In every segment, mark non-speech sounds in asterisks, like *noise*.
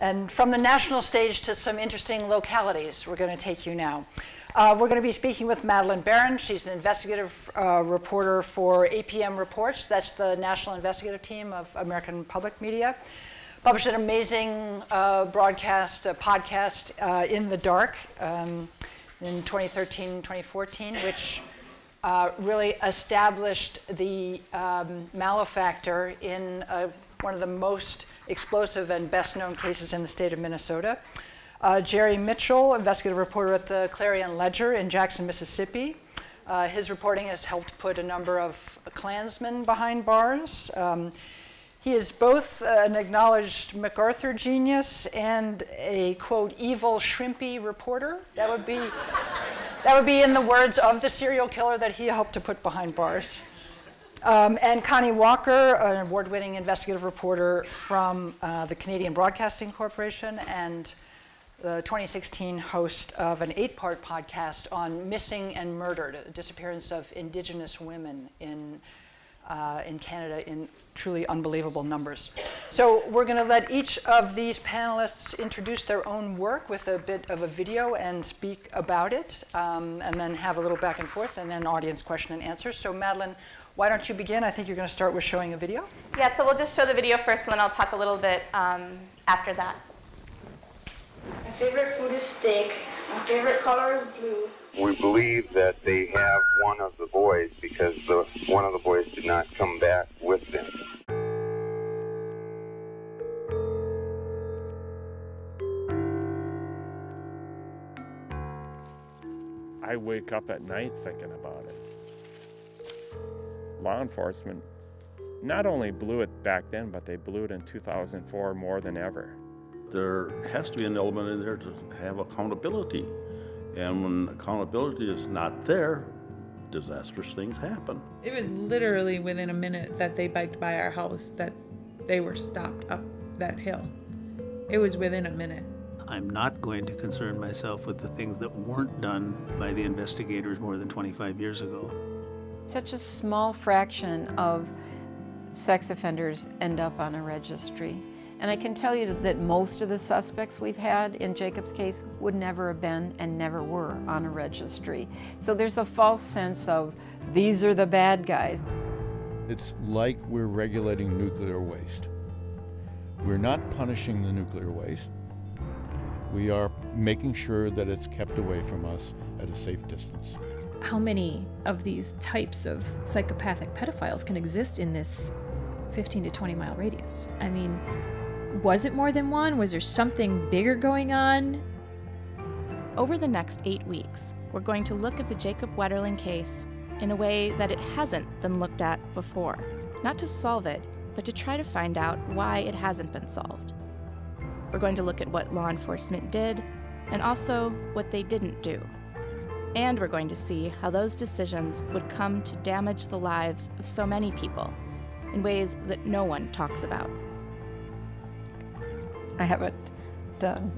And from the national stage to some interesting localities, we're going to take you now. Uh, we're going to be speaking with Madeleine Baran. She's an investigative uh, reporter for APM Reports. That's the National Investigative Team of American Public Media. Published an amazing uh, broadcast, podcast, uh, In the Dark, um, in 2013, 2014, which uh, really established the um, malefactor in uh, one of the most explosive and best known cases in the state of Minnesota. Uh, Jerry Mitchell, investigative reporter at the Clarion Ledger in Jackson, Mississippi. Uh, his reporting has helped put a number of Klansmen behind bars. Um, he is both an acknowledged MacArthur genius and a quote evil shrimpy reporter. That would be that would be in the words of the serial killer that he helped to put behind bars. Um, and Connie Walker, an award-winning investigative reporter from uh, the Canadian Broadcasting Corporation and the 2016 host of an eight-part podcast on missing and murdered, the disappearance of Indigenous women in, uh, in Canada in truly unbelievable numbers. So we're going to let each of these panelists introduce their own work with a bit of a video and speak about it, um, and then have a little back and forth, and then audience question and answer. So Madeleine, why don't you begin? I think you're going to start with showing a video. Yeah, so we'll just show the video first, and then I'll talk a little bit um, after that. My favorite food is steak. My favorite color is blue. We believe that they have one of the boys because the, one of the boys did not come back with them. I wake up at night thinking about it. Law enforcement not only blew it back then, but they blew it in 2004 more than ever. There has to be an element in there to have accountability. And when accountability is not there, disastrous things happen. It was literally within a minute that they biked by our house that they were stopped up that hill. It was within a minute. I'm not going to concern myself with the things that weren't done by the investigators more than 25 years ago. Such a small fraction of sex offenders end up on a registry. And I can tell you that most of the suspects we've had in Jacob's case would never have been and never were on a registry. So there's a false sense of these are the bad guys. It's like we're regulating nuclear waste. We're not punishing the nuclear waste. We are making sure that it's kept away from us at a safe distance. How many of these types of psychopathic pedophiles can exist in this 15 to 20 mile radius? I mean, was it more than one? Was there something bigger going on? Over the next eight weeks, we're going to look at the Jacob Wetterling case in a way that it hasn't been looked at before. Not to solve it, but to try to find out why it hasn't been solved. We're going to look at what law enforcement did and also what they didn't do. And we're going to see how those decisions would come to damage the lives of so many people in ways that no one talks about. I haven't done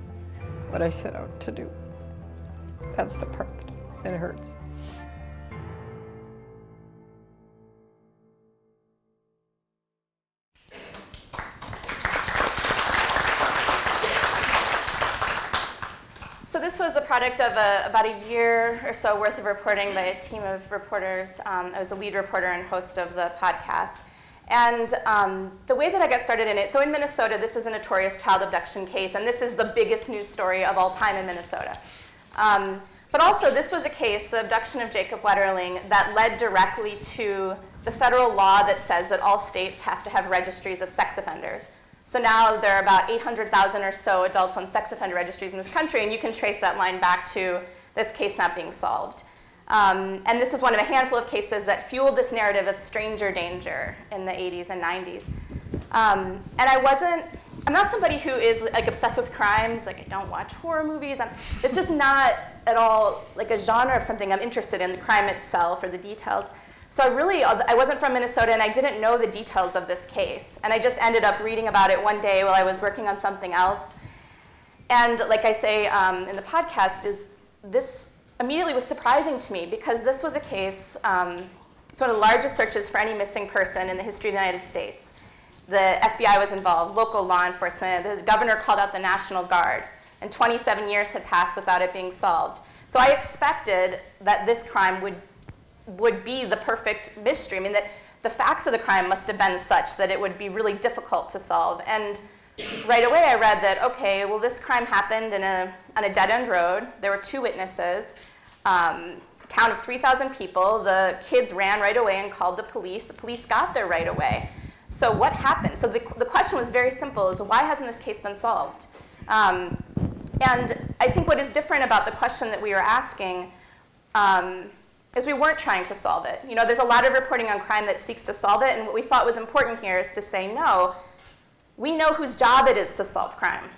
what I set out to do. That's the part that hurts. So this was a product of a, about a year or so worth of reporting by a team of reporters. Um, I was the lead reporter and host of the podcast. And um, the way that I got started in it, so in Minnesota, this is a notorious child abduction case, and this is the biggest news story of all time in Minnesota. Um, but also, this was a case, the abduction of Jacob Wetterling, that led directly to the federal law that says that all states have to have registries of sex offenders. So now there are about 800,000 or so adults on sex offender registries in this country, and you can trace that line back to this case not being solved. Um, and this was one of a handful of cases that fueled this narrative of stranger danger in the 80s and 90s. Um, and I wasn't, I'm not somebody who is like obsessed with crimes, like I don't watch horror movies. I'm, it's just not at all like a genre of something I'm interested in, the crime itself or the details. So I really, I wasn't from Minnesota and I didn't know the details of this case. And I just ended up reading about it one day while I was working on something else. And like I say um, in the podcast, is this immediately was surprising to me because this was a case, um, it's one of the largest searches for any missing person in the history of the United States. The FBI was involved, local law enforcement, the governor called out the National Guard, and 27 years had passed without it being solved. So I expected that this crime would, would be the perfect mystery. I mean, that the facts of the crime must have been such that it would be really difficult to solve. And right away I read that, okay, well, this crime happened in a, on a dead end road. There were two witnesses. Um, town of 3,000 people. The kids ran right away and called the police. The police got there right away. So what happened? So the, the question was very simple, is why hasn't this case been solved? Um, and I think what is different about the question that we were asking um, is we weren't trying to solve it. You know, there's a lot of reporting on crime that seeks to solve it, and what we thought was important here is to say, no, we know whose job it is to solve crime.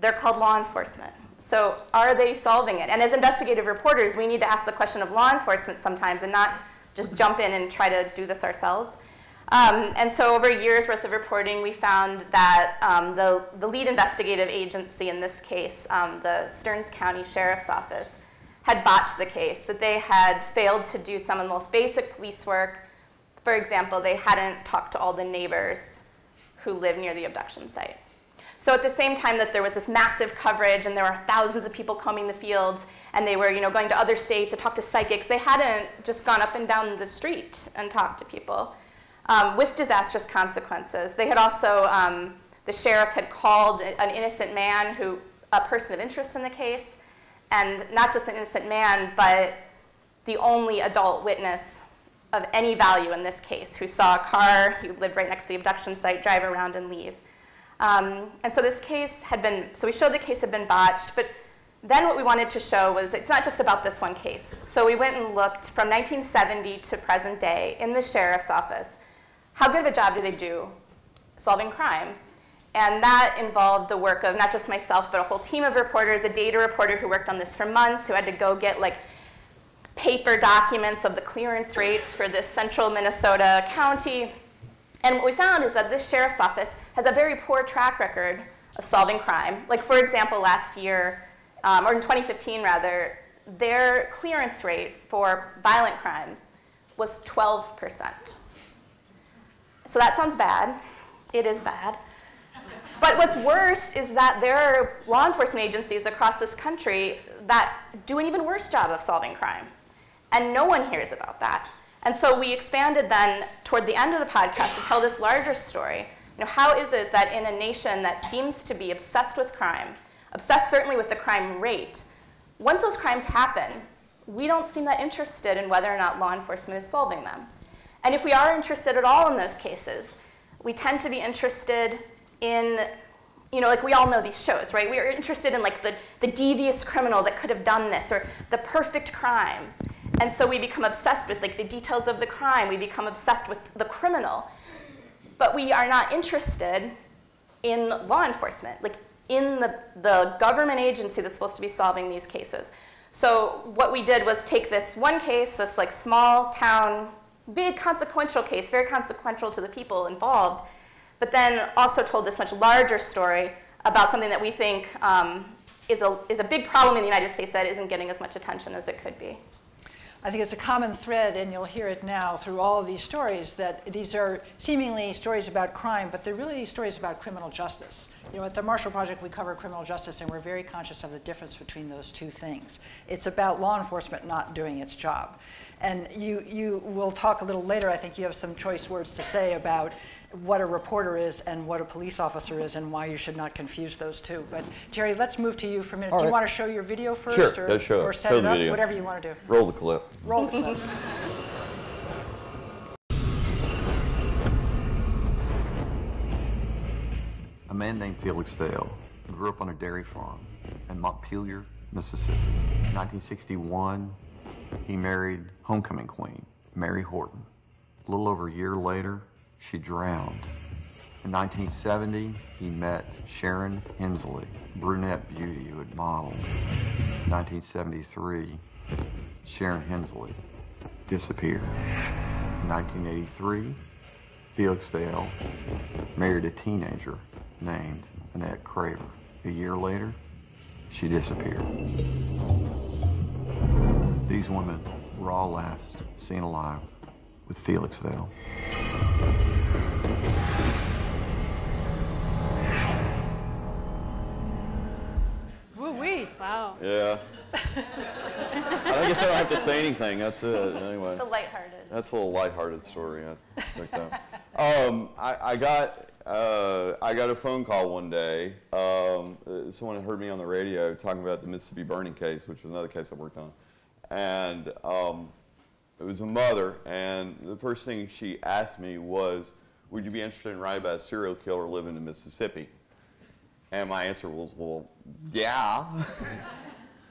They're called law enforcement. So are they solving it? And as investigative reporters, we need to ask the question of law enforcement sometimes and not just jump in and try to do this ourselves. Um, and so over year's worth of reporting, we found that um, the, the lead investigative agency in this case, um, the Stearns County Sheriff's Office, had botched the case, that they had failed to do some of the most basic police work. For example, they hadn't talked to all the neighbors who live near the abduction site. So at the same time that there was this massive coverage and there were thousands of people combing the fields and they were you know, going to other states to talk to psychics, they hadn't just gone up and down the street and talked to people um, with disastrous consequences. They had also, um, the sheriff had called an innocent man who, a person of interest in the case, and not just an innocent man, but the only adult witness of any value in this case who saw a car, who lived right next to the abduction site, drive around and leave. Um, and so this case had been, so we showed the case had been botched, but then what we wanted to show was it's not just about this one case. So we went and looked from 1970 to present day in the sheriff's office. How good of a job do they do solving crime? And that involved the work of not just myself, but a whole team of reporters, a data reporter who worked on this for months, who had to go get like paper documents of the clearance rates for this central Minnesota county, and what we found is that this sheriff's office has a very poor track record of solving crime. Like, for example, last year, um, or in 2015 rather, their clearance rate for violent crime was 12%. So that sounds bad. It is bad. But what's worse is that there are law enforcement agencies across this country that do an even worse job of solving crime. And no one hears about that. And so we expanded then toward the end of the podcast to tell this larger story. You know, how is it that in a nation that seems to be obsessed with crime, obsessed certainly with the crime rate, once those crimes happen, we don't seem that interested in whether or not law enforcement is solving them. And if we are interested at all in those cases, we tend to be interested in, you know, like we all know these shows, right? We are interested in like the, the devious criminal that could have done this or the perfect crime. And so we become obsessed with like the details of the crime. We become obsessed with the criminal. But we are not interested in law enforcement, like in the, the government agency that's supposed to be solving these cases. So what we did was take this one case, this like small town, big consequential case, very consequential to the people involved, but then also told this much larger story about something that we think um, is, a, is a big problem in the United States that isn't getting as much attention as it could be. I think it's a common thread, and you'll hear it now through all of these stories, that these are seemingly stories about crime, but they're really stories about criminal justice. You know, at the Marshall Project, we cover criminal justice, and we're very conscious of the difference between those two things. It's about law enforcement not doing its job. And you, you will talk a little later, I think you have some choice words to say about what a reporter is and what a police officer is and why you should not confuse those two. But Jerry, let's move to you for a minute. All do you right. want to show your video first Sure, or, yeah, show- or set show it the up? video. Whatever you want to do. Roll the clip. Roll the clip. A man named Felix Vail grew up on a dairy farm in Montpelier, Mississippi. In 1961, he married homecoming queen, Mary Horton. A little over a year later, she drowned. In 1970, he met Sharon Hensley, brunette beauty who had modeled. In 1973, Sharon Hensley disappeared. In 1983, Felix Vail married a teenager named Annette Craver. A year later, she disappeared. These women were all last seen alive with Felix Vail. Woo wee! Wow. Yeah. I guess I don't have to say anything. That's it. Anyway. It's a lighthearted. That's a little lighthearted story. I think that. um, I, I got uh, I got a phone call one day. Um, uh, someone heard me on the radio talking about the Mississippi burning case, which was another case I worked on. And um, it was a mother. And the first thing she asked me was, "Would you be interested in writing about a serial killer living in Mississippi?" And my answer was, "Well, yeah." *laughs*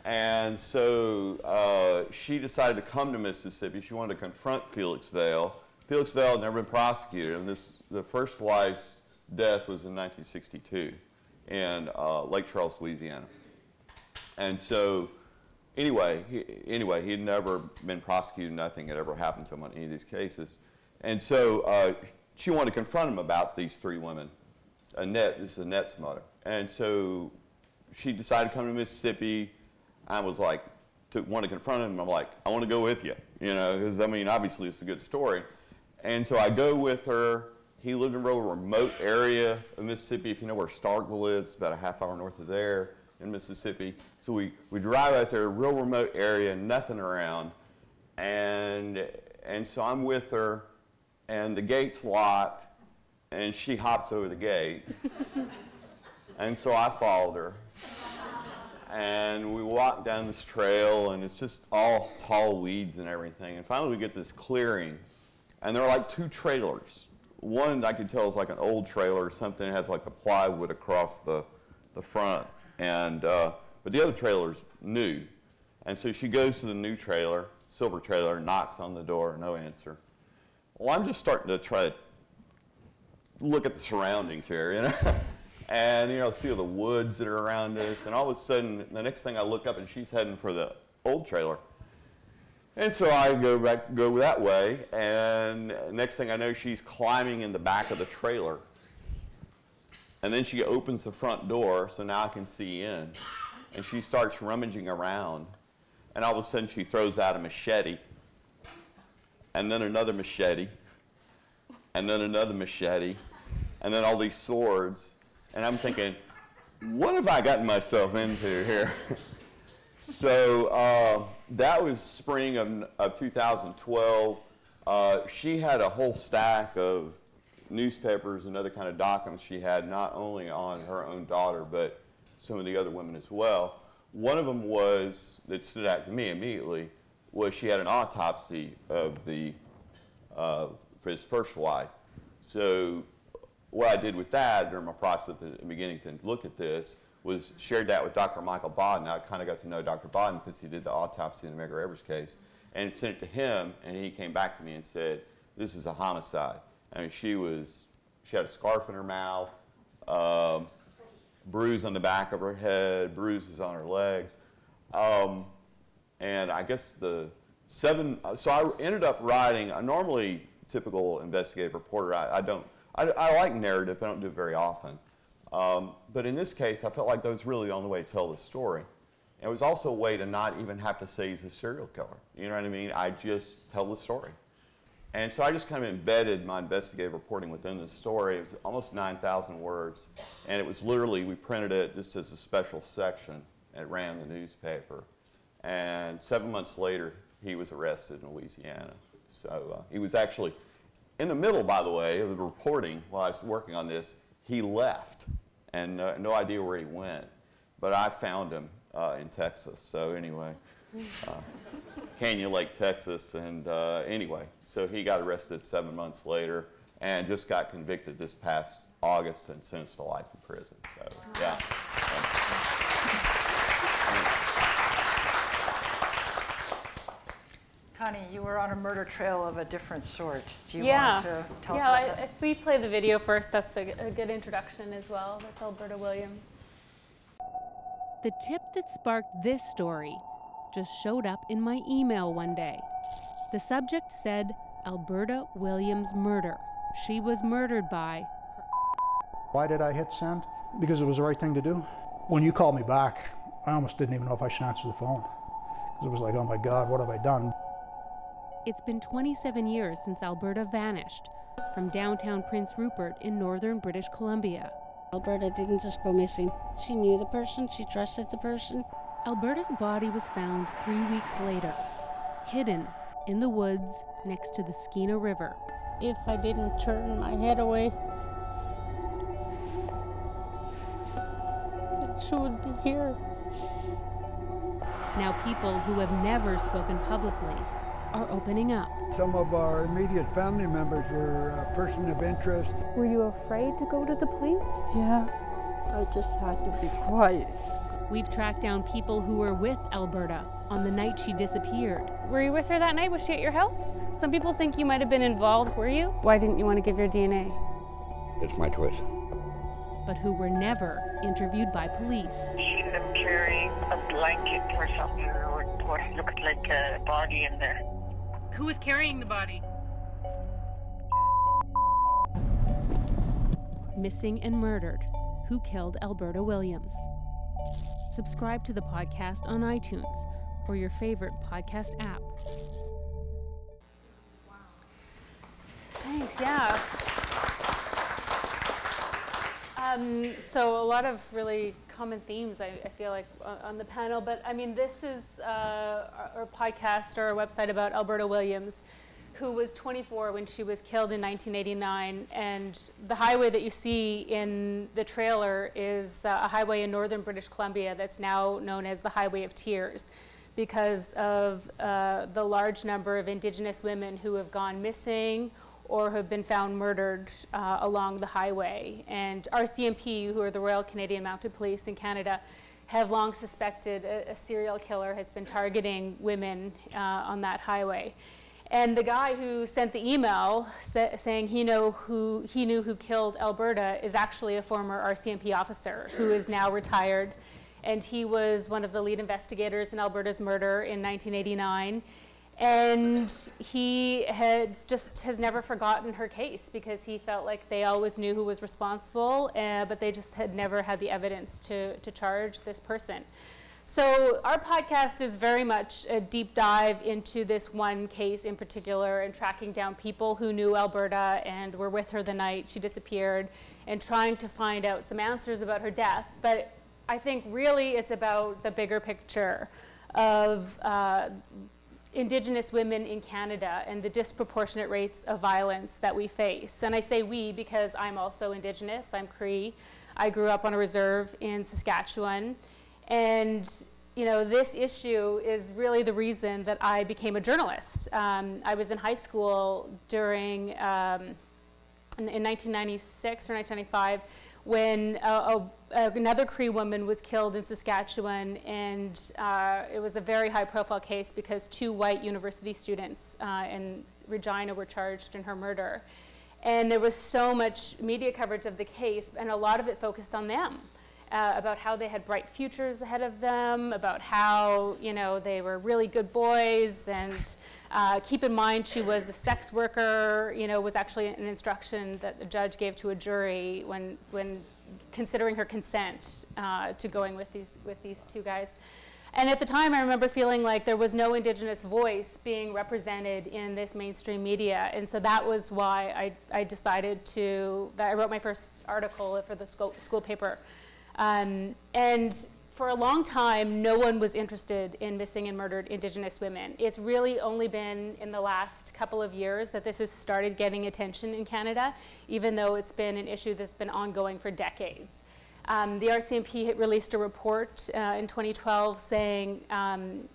And so uh, she decided to come to Mississippi. She wanted to confront Felix Vail. Felix Vail had never been prosecuted, and this the first wife's death was in 1962 in uh, Lake Charles, Louisiana. And so, anyway, he, anyway, he had never been prosecuted. Nothing had ever happened to him on any of these cases. And so uh, she wanted to confront him about these three women. Annette, this is Annette's mother. And so she decided to come to Mississippi. I was like, to want to confront him. I'm like, I want to go with you, you know, because I mean, obviously it's a good story. And so I go with her. He lived in a real remote area of Mississippi. If you know where Starkville is, about a half hour north of there in Mississippi. So we, we drive out there, real remote area, nothing around. And, and so I'm with her, and the gate's locked, and she hops over the gate. *laughs* and so I followed her and we walk down this trail and it's just all tall weeds and everything and finally we get this clearing and there are like two trailers one i could tell is like an old trailer or something it has like the plywood across the, the front and uh, but the other trailer's new. And so she goes to the new trailer silver trailer knocks on the door no answer. Well i'm just starting to try to look at the surroundings here you know? *laughs* And you know see all the woods that are around us and all of a sudden the next thing i look up and she's heading for the old trailer. And so i go back go that way and next thing i know she's climbing in the back of the trailer and then she opens the front door so now i can see in. And she starts rummaging around. And all of a sudden she throws out a machete. And then another machete. And then another machete. And then all these swords. And I'm thinking, what have I gotten myself into here? *laughs* so uh, that was spring of, of 2012. Uh, she had a whole stack of newspapers and other kind of documents she had, not only on her own daughter, but some of the other women as well. One of them was, that stood out to me immediately, was she had an autopsy of the, uh, for his first wife. So what I did with that during my process of beginning to look at this was shared that with Dr. Michael Baden. I kind of got to know Dr. Baden because he did the autopsy in the Medgar Evers case, and sent it to him, and he came back to me and said, "This is a homicide." I mean, she was she had a scarf in her mouth, um, bruise on the back of her head, bruises on her legs, um, and I guess the seven. So I ended up writing. a normally typical investigative reporter. I, I don't I, I like narrative, I don't do it very often. Um, but in this case, I felt like that was really the only way to tell the story. And it was also a way to not even have to say he's a serial killer. You know what I mean? I just tell the story. And so I just kind of embedded my investigative reporting within the story. It was almost 9,000 words. And it was literally, we printed it just as a special section. It ran the newspaper. And seven months later, he was arrested in Louisiana. So uh, he was actually in the middle, by the way, of the reporting while I was working on this, he left and uh, no idea where he went. But I found him uh, in Texas. So anyway, uh, *laughs* Canyon Lake, Texas. And uh, anyway, so he got arrested seven months later and just got convicted this past August and sentenced to life in prison. So yeah. Connie, you were on a murder trail of a different sort. Do you yeah. want to tell yeah, us about I, that? if we play the video first, that's a, a good introduction as well. That's Alberta Williams. The tip that sparked this story just showed up in my email one day. The subject said Alberta Williams murder. She was murdered by. Why did I hit send? Because it was the right thing to do. When you called me back, I almost didn't even know if I should answer the phone. Because it was like, oh my God, what have I done? It's been 27 years since Alberta vanished from downtown Prince Rupert in northern British Columbia. Alberta didn't just go missing. She knew the person, she trusted the person. Alberta's body was found three weeks later, hidden in the woods next to the Skeena River. If I didn't turn my head away, she would be here. Now, people who have never spoken publicly are opening up. Some of our immediate family members were a person of interest. Were you afraid to go to the police? Yeah, I just had to be quiet. We've tracked down people who were with Alberta on the night she disappeared. Were you with her that night? Was she at your house? Some people think you might have been involved. Were you? Why didn't you want to give your DNA? It's my choice. But who were never interviewed by police. She ended up carrying a blanket or something, or what looked like a body in there. Who was carrying the body? Missing and Murdered Who Killed Alberta Williams? Subscribe to the podcast on iTunes or your favorite podcast app. Thanks, yeah. Um, so a lot of really common themes, I, I feel like, on, the panel. But I mean, this is uh, our podcast or our website about Alberta Williams, who was 24 when she was killed in 1989. And the highway that you see in the trailer is uh, a highway in northern British Columbia that's now known as the Highway of Tears because of uh, the large number of Indigenous women who have gone missing or have been found murdered uh, along the highway. And RCMP, who are the Royal Canadian Mounted Police in Canada, have long suspected a, a serial killer has been targeting women uh, on that highway. And the guy who sent the email sa saying he, know who, he knew who killed Alberta is actually a former RCMP officer who is now retired. And he was one of the lead investigators in Alberta's murder in 1989 and he had just has never forgotten her case because he felt like they always knew who was responsible, uh, but they just had never had the evidence to, to charge this person. So our podcast is very much a deep dive into this one case in particular and tracking down people who knew Alberta and were with her the night she disappeared and trying to find out some answers about her death. But I think really it's about the bigger picture of uh, Indigenous women in Canada and the disproportionate rates of violence that we face. And I say we because I'm also Indigenous, I'm Cree. I grew up on a reserve in Saskatchewan. And you know, this issue is really the reason that I became a journalist. Um, I was in high school during, um, in, in 1996 or 1995, when a, a, another Cree woman was killed in Saskatchewan, and uh, it was a very high-profile case because two white university students uh, in Regina were charged in her murder. And there was so much media coverage of the case, and a lot of it focused on them. Uh, about how they had bright futures ahead of them, about how you know they were really good boys, and uh, keep in mind she was a sex worker. You know, was actually an instruction that the judge gave to a jury when when considering her consent uh, to going with these with these two guys. And at the time, I remember feeling like there was no Indigenous voice being represented in this mainstream media. And so that was why I, I decided to, that I wrote my first article for the school, school paper um, and for a long time, no one was interested in missing and murdered Indigenous women. It's really only been in the last couple of years that this has started getting attention in Canada, even though it's been an issue that's been ongoing for decades. Um, the RCMP released a report uh, in 2012 saying um,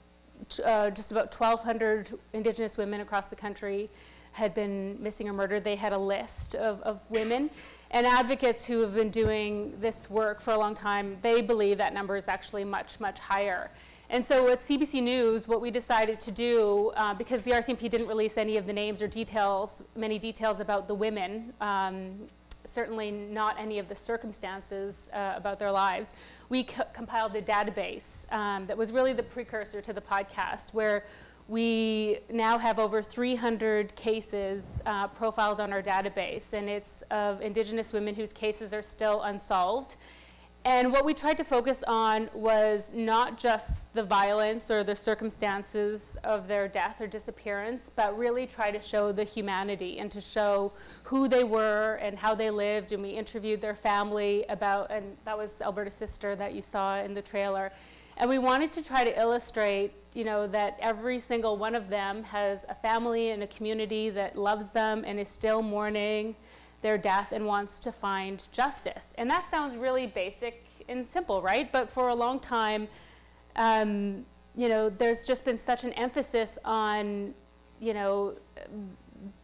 uh, just about 1,200 Indigenous women across the country had been missing or murdered. They had a list of, of women. And advocates who have been doing this work for a long time, they believe that number is actually much, much higher. And so at CBC News, what we decided to do, uh, because the RCMP didn't release any of the names or details, many details about the women, um, certainly not any of the circumstances uh, about their lives, we compiled a database um, that was really the precursor to the podcast, where we now have over 300 cases uh, profiled on our database, and it's of Indigenous women whose cases are still unsolved. And what we tried to focus on was not just the violence or the circumstances of their death or disappearance, but really try to show the humanity and to show who they were and how they lived. And we interviewed their family about, and that was Alberta's sister that you saw in the trailer. And we wanted to try to illustrate, you know, that every single one of them has a family and a community that loves them and is still mourning their death and wants to find justice. And that sounds really basic and simple, right? But for a long time, um, you know, there's just been such an emphasis on, you know,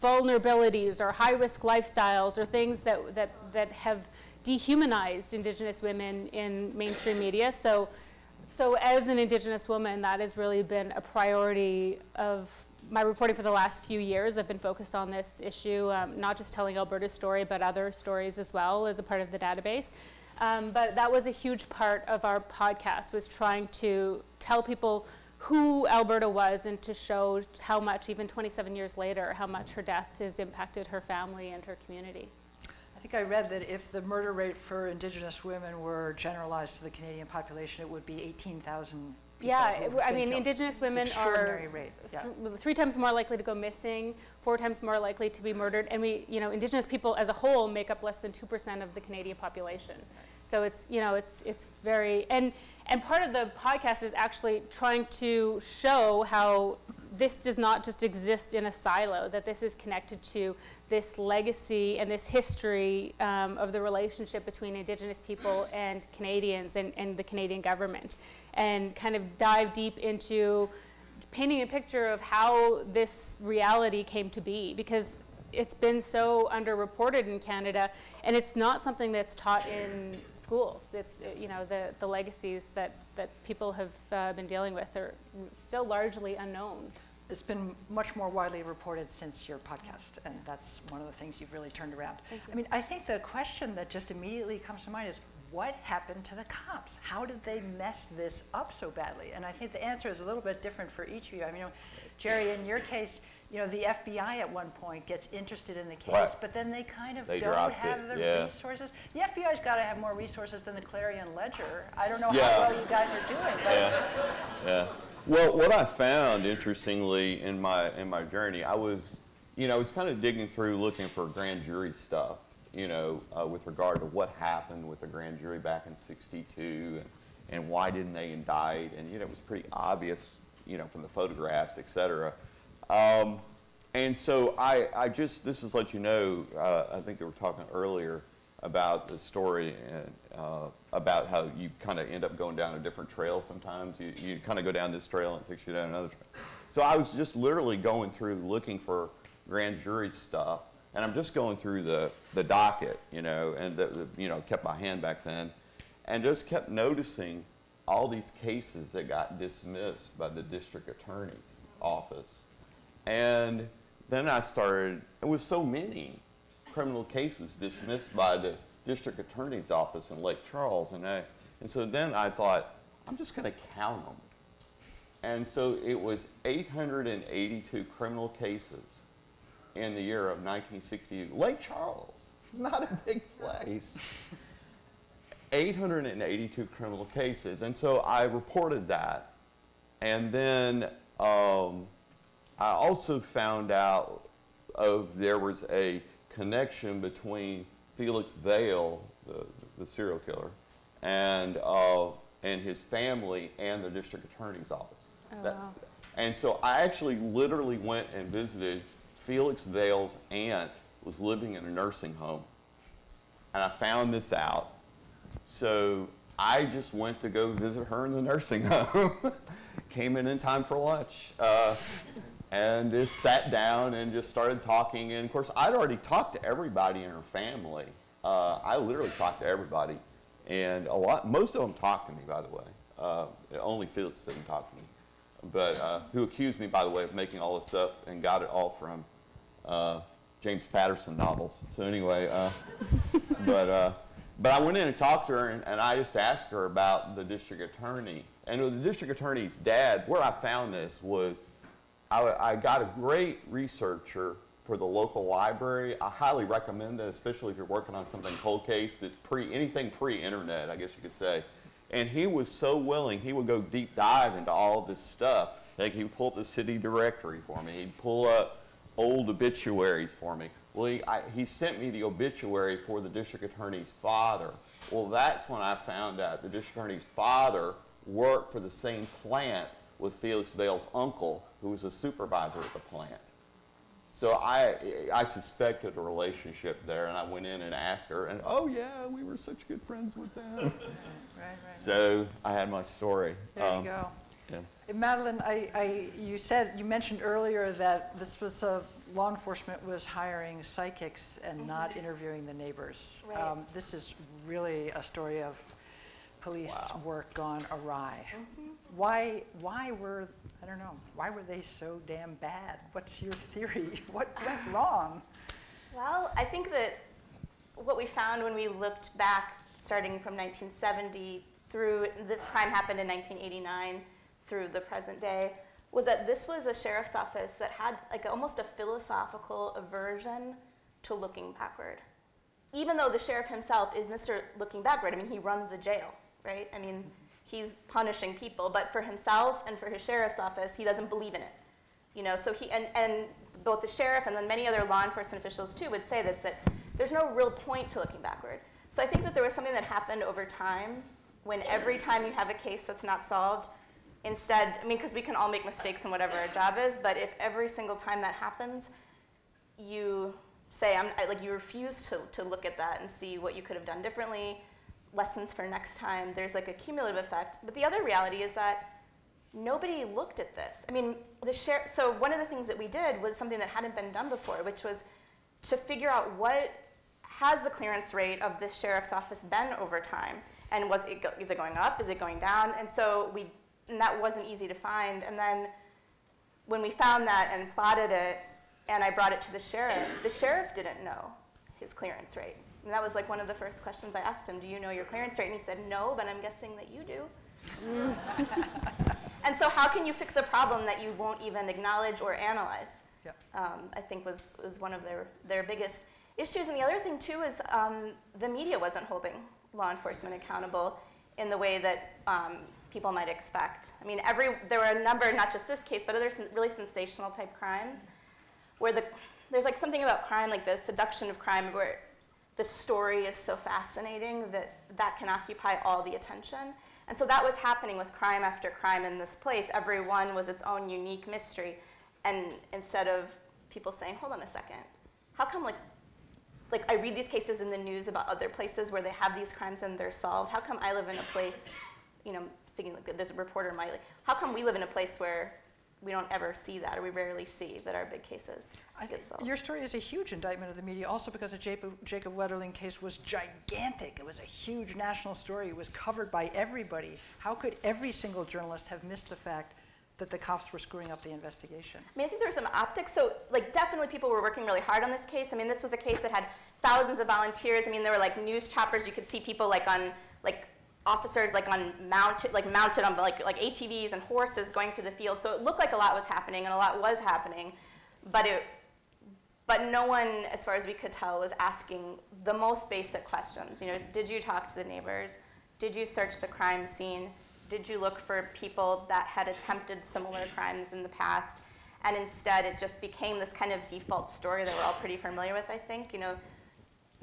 vulnerabilities or high risk lifestyles or things that, that, that have dehumanized Indigenous women in mainstream media. So, so as an Indigenous woman, that has really been a priority of my reporting for the last few years, I've been focused on this issue, um, not just telling Alberta's story, but other stories as well as a part of the database. Um, but that was a huge part of our podcast, was trying to tell people who Alberta was and to show how much, even 27 years later, how much her death has impacted her family and her community. I think I read that if the murder rate for Indigenous women were generalized to the Canadian population, it would be 18,000 yeah, I mean, Indigenous women are. Yeah. th three times more likely to go missing, four times more likely to be murdered, and we, you know, Indigenous people as a whole make up less than two percent of the Canadian population. So it's, you know, it's it's very and and part of the podcast is actually trying to show how this does not just exist in a silo, that this is connected to this legacy and this history um, of the relationship between Indigenous people and Canadians and, and the Canadian government, and kind of dive deep into painting a picture of how this reality came to be. Because it's been so underreported in Canada, and it's not something that's taught in schools. It's you know the the legacies that that people have uh, been dealing with are still largely unknown. It's been much more widely reported since your podcast, and that's one of the things you've really turned around. I mean, I think the question that just immediately comes to mind is, what happened to the cops? How did they mess this up so badly? And I think the answer is a little bit different for each of you. I mean, you know, Jerry, in your case, you know, the FBI at one point gets interested in the case, Right. but then they kind of They don't have it, the yeah. resources. The FBI's got to have more resources than the Clarion Ledger. I don't know Yeah. how well you guys are doing, but Yeah, yeah. Well, what I found interestingly in my in my journey, I was, you know, I was kind of digging through looking for grand jury stuff, you know, uh, with regard to what happened with the grand jury back in '62 and, and why didn't they indict, and you know, it was pretty obvious, you know, from the photographs, et cetera. Um, and so I, I just, this is let you know, uh, I think they were talking earlier about the story and uh, about how you kind of end up going down a different trail sometimes. You, you kind of go down this trail and it takes you down another trail. So I was just literally going through looking for grand jury stuff. And I'm just going through the, the docket, you know, and the, the, you know, kept my hand back then, and just kept noticing all these cases that got dismissed by the district attorney's office. And then I started, it was so many criminal cases dismissed by the district attorney's office in Lake Charles. And, I, and so then I thought, I'm just going to count them. And so it was 882 criminal cases in the year of 1960. Lake Charles is not a big place. 882 criminal cases. And so I reported that. And then um, I also found out of there was a connection between Felix Vail, the, the serial killer, and, uh, and his family and the district attorney's office. Oh, That- wow. And so I actually literally went and visited Felix Vail's aunt was living in a nursing home. And I found this out. So I just went to go visit her in the nursing *laughs* home. Came in in time for lunch. Uh, and just sat down and just started talking. And of course, I'd already talked to everybody in her family. Uh, I literally talked to everybody. And a lot, most of them talked to me, by the way. Uh, only Felix didn't talk to me. But uh, who accused me, by the way, of making all this up and got it all from uh, James Patterson novels. So anyway, uh, *laughs* but uh, but I went in and talked to her, and, and I just asked her about the district attorney. And the district attorney's dad, where I found this was, I, I got a great researcher for the local library. I highly recommend it, especially if you're working on something cold case that pre anything pre-internet, I guess you could say. And he was so willing, he would go deep dive into all this stuff. Like he would pull up the city directory for me. He'd pull up old obituaries for me. Well, he, I, he sent me the obituary for the district attorney's father. Well, that's when I found out the district attorney's father worked for the same plant with Felix Vail's uncle, who was a supervisor at the plant. So I, I suspected a relationship there, and I went in and asked her, and oh yeah, we were such good friends with them. *laughs* Right, right. so I had my story. There Um, you go. yeah. Madeleine, I, I, you said, you mentioned earlier that this was a, law enforcement was hiring psychics and not interviewing the neighbors. Right. Um, This is really a story of police work gone awry. Mm-hmm. Why, why were, I don't know, why were they so damn bad? What's your theory? *laughs* What went wrong? Well, I think that what we found when we looked back, starting from 1970 through this crime happened in 1989 through the present day, was that this was a sheriff's office that had like almost a philosophical aversion to looking backward. Even though the sheriff himself is Mr. Looking Backward, I mean, he runs the jail, right? I mean, he's punishing people, but for himself and for his sheriff's office, he doesn't believe in it. You know, so he and, and both the sheriff and then many other law enforcement officials too would say this that there's no real point to looking backward. So I think that there was something that happened over time when every time you have a case that's not solved, instead, I mean, because we can all make mistakes in whatever our job is, but if every single time that happens, you say, I'm, I, like, you refuse to, to look at that and see what you could have done differently, lessons for next time, there's like a cumulative effect. But the other reality is that nobody looked at this. I mean, the share, so one of the things that we did was something that hadn't been done before, which was to figure out what has the clearance rate of this sheriff's office been over time, and was it is it going up? Is it going down? And so we, and that wasn't easy to find. And then when we found that and plotted it, and I brought it to the sheriff, the sheriff didn't know his clearance rate. And that was like one of the first questions I asked him, do you know your clearance rate? And he said, no, but I'm guessing that you do. *laughs* and so how can you fix a problem that you won't even acknowledge or analyze? Yep. Um, I think was, was one of their, their biggest issues. And the other thing too is um, the media wasn't holding law enforcement accountable in the way that um, people might expect. I mean, every, there were a number, not just this case, but other really sensational type crimes where the, there's like something about crime, like the seduction of crime, where the story is so fascinating that that can occupy all the attention. And so that was happening with crime after crime in this place. Every one was its own unique mystery. And instead of people saying, hold on a second, how come like, like I read these cases in the news about other places where they have these crimes and they're solved. How come I live in a place, you know, speaking like there's a reporter in my, how come we live in a place where we don't ever see that or we rarely see that our big cases get solved? Your story is a huge indictment of the media, also because the Jacob, Jacob Wetterling case was gigantic. It was a huge national story. It was covered by everybody. How could every single journalist have missed the fact that the cops were screwing up the investigation? I mean, I think there was some optics. So, like, definitely people were working really hard on this case. I mean, this was a case that had thousands of volunteers. I mean, there were like news choppers. You could see people like on like officers like on mounted like mounted on like like ATVs and horses going through the field. So it looked like a lot was happening and a lot was happening, but it but no one, as far as we could tell, was asking the most basic questions. You know, did you talk to the neighbors? Did you search the crime scene? Did you look for people that had attempted similar crimes in the past? And instead, it just became this kind of default story that we're all pretty familiar with, I think. You know,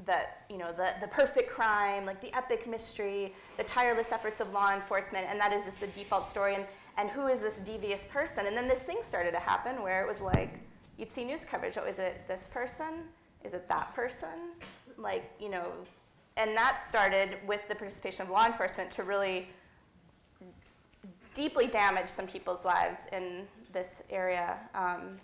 that you know the, the perfect crime, like the epic mystery, the tireless efforts of law enforcement, and that is just the default story. And, and who is this devious person? And then this thing started to happen where it was like you'd see news coverage. Oh, is it this person? Is it that person? Like you know, and that started with the participation of law enforcement to really deeply damage some people's lives in this area. Um,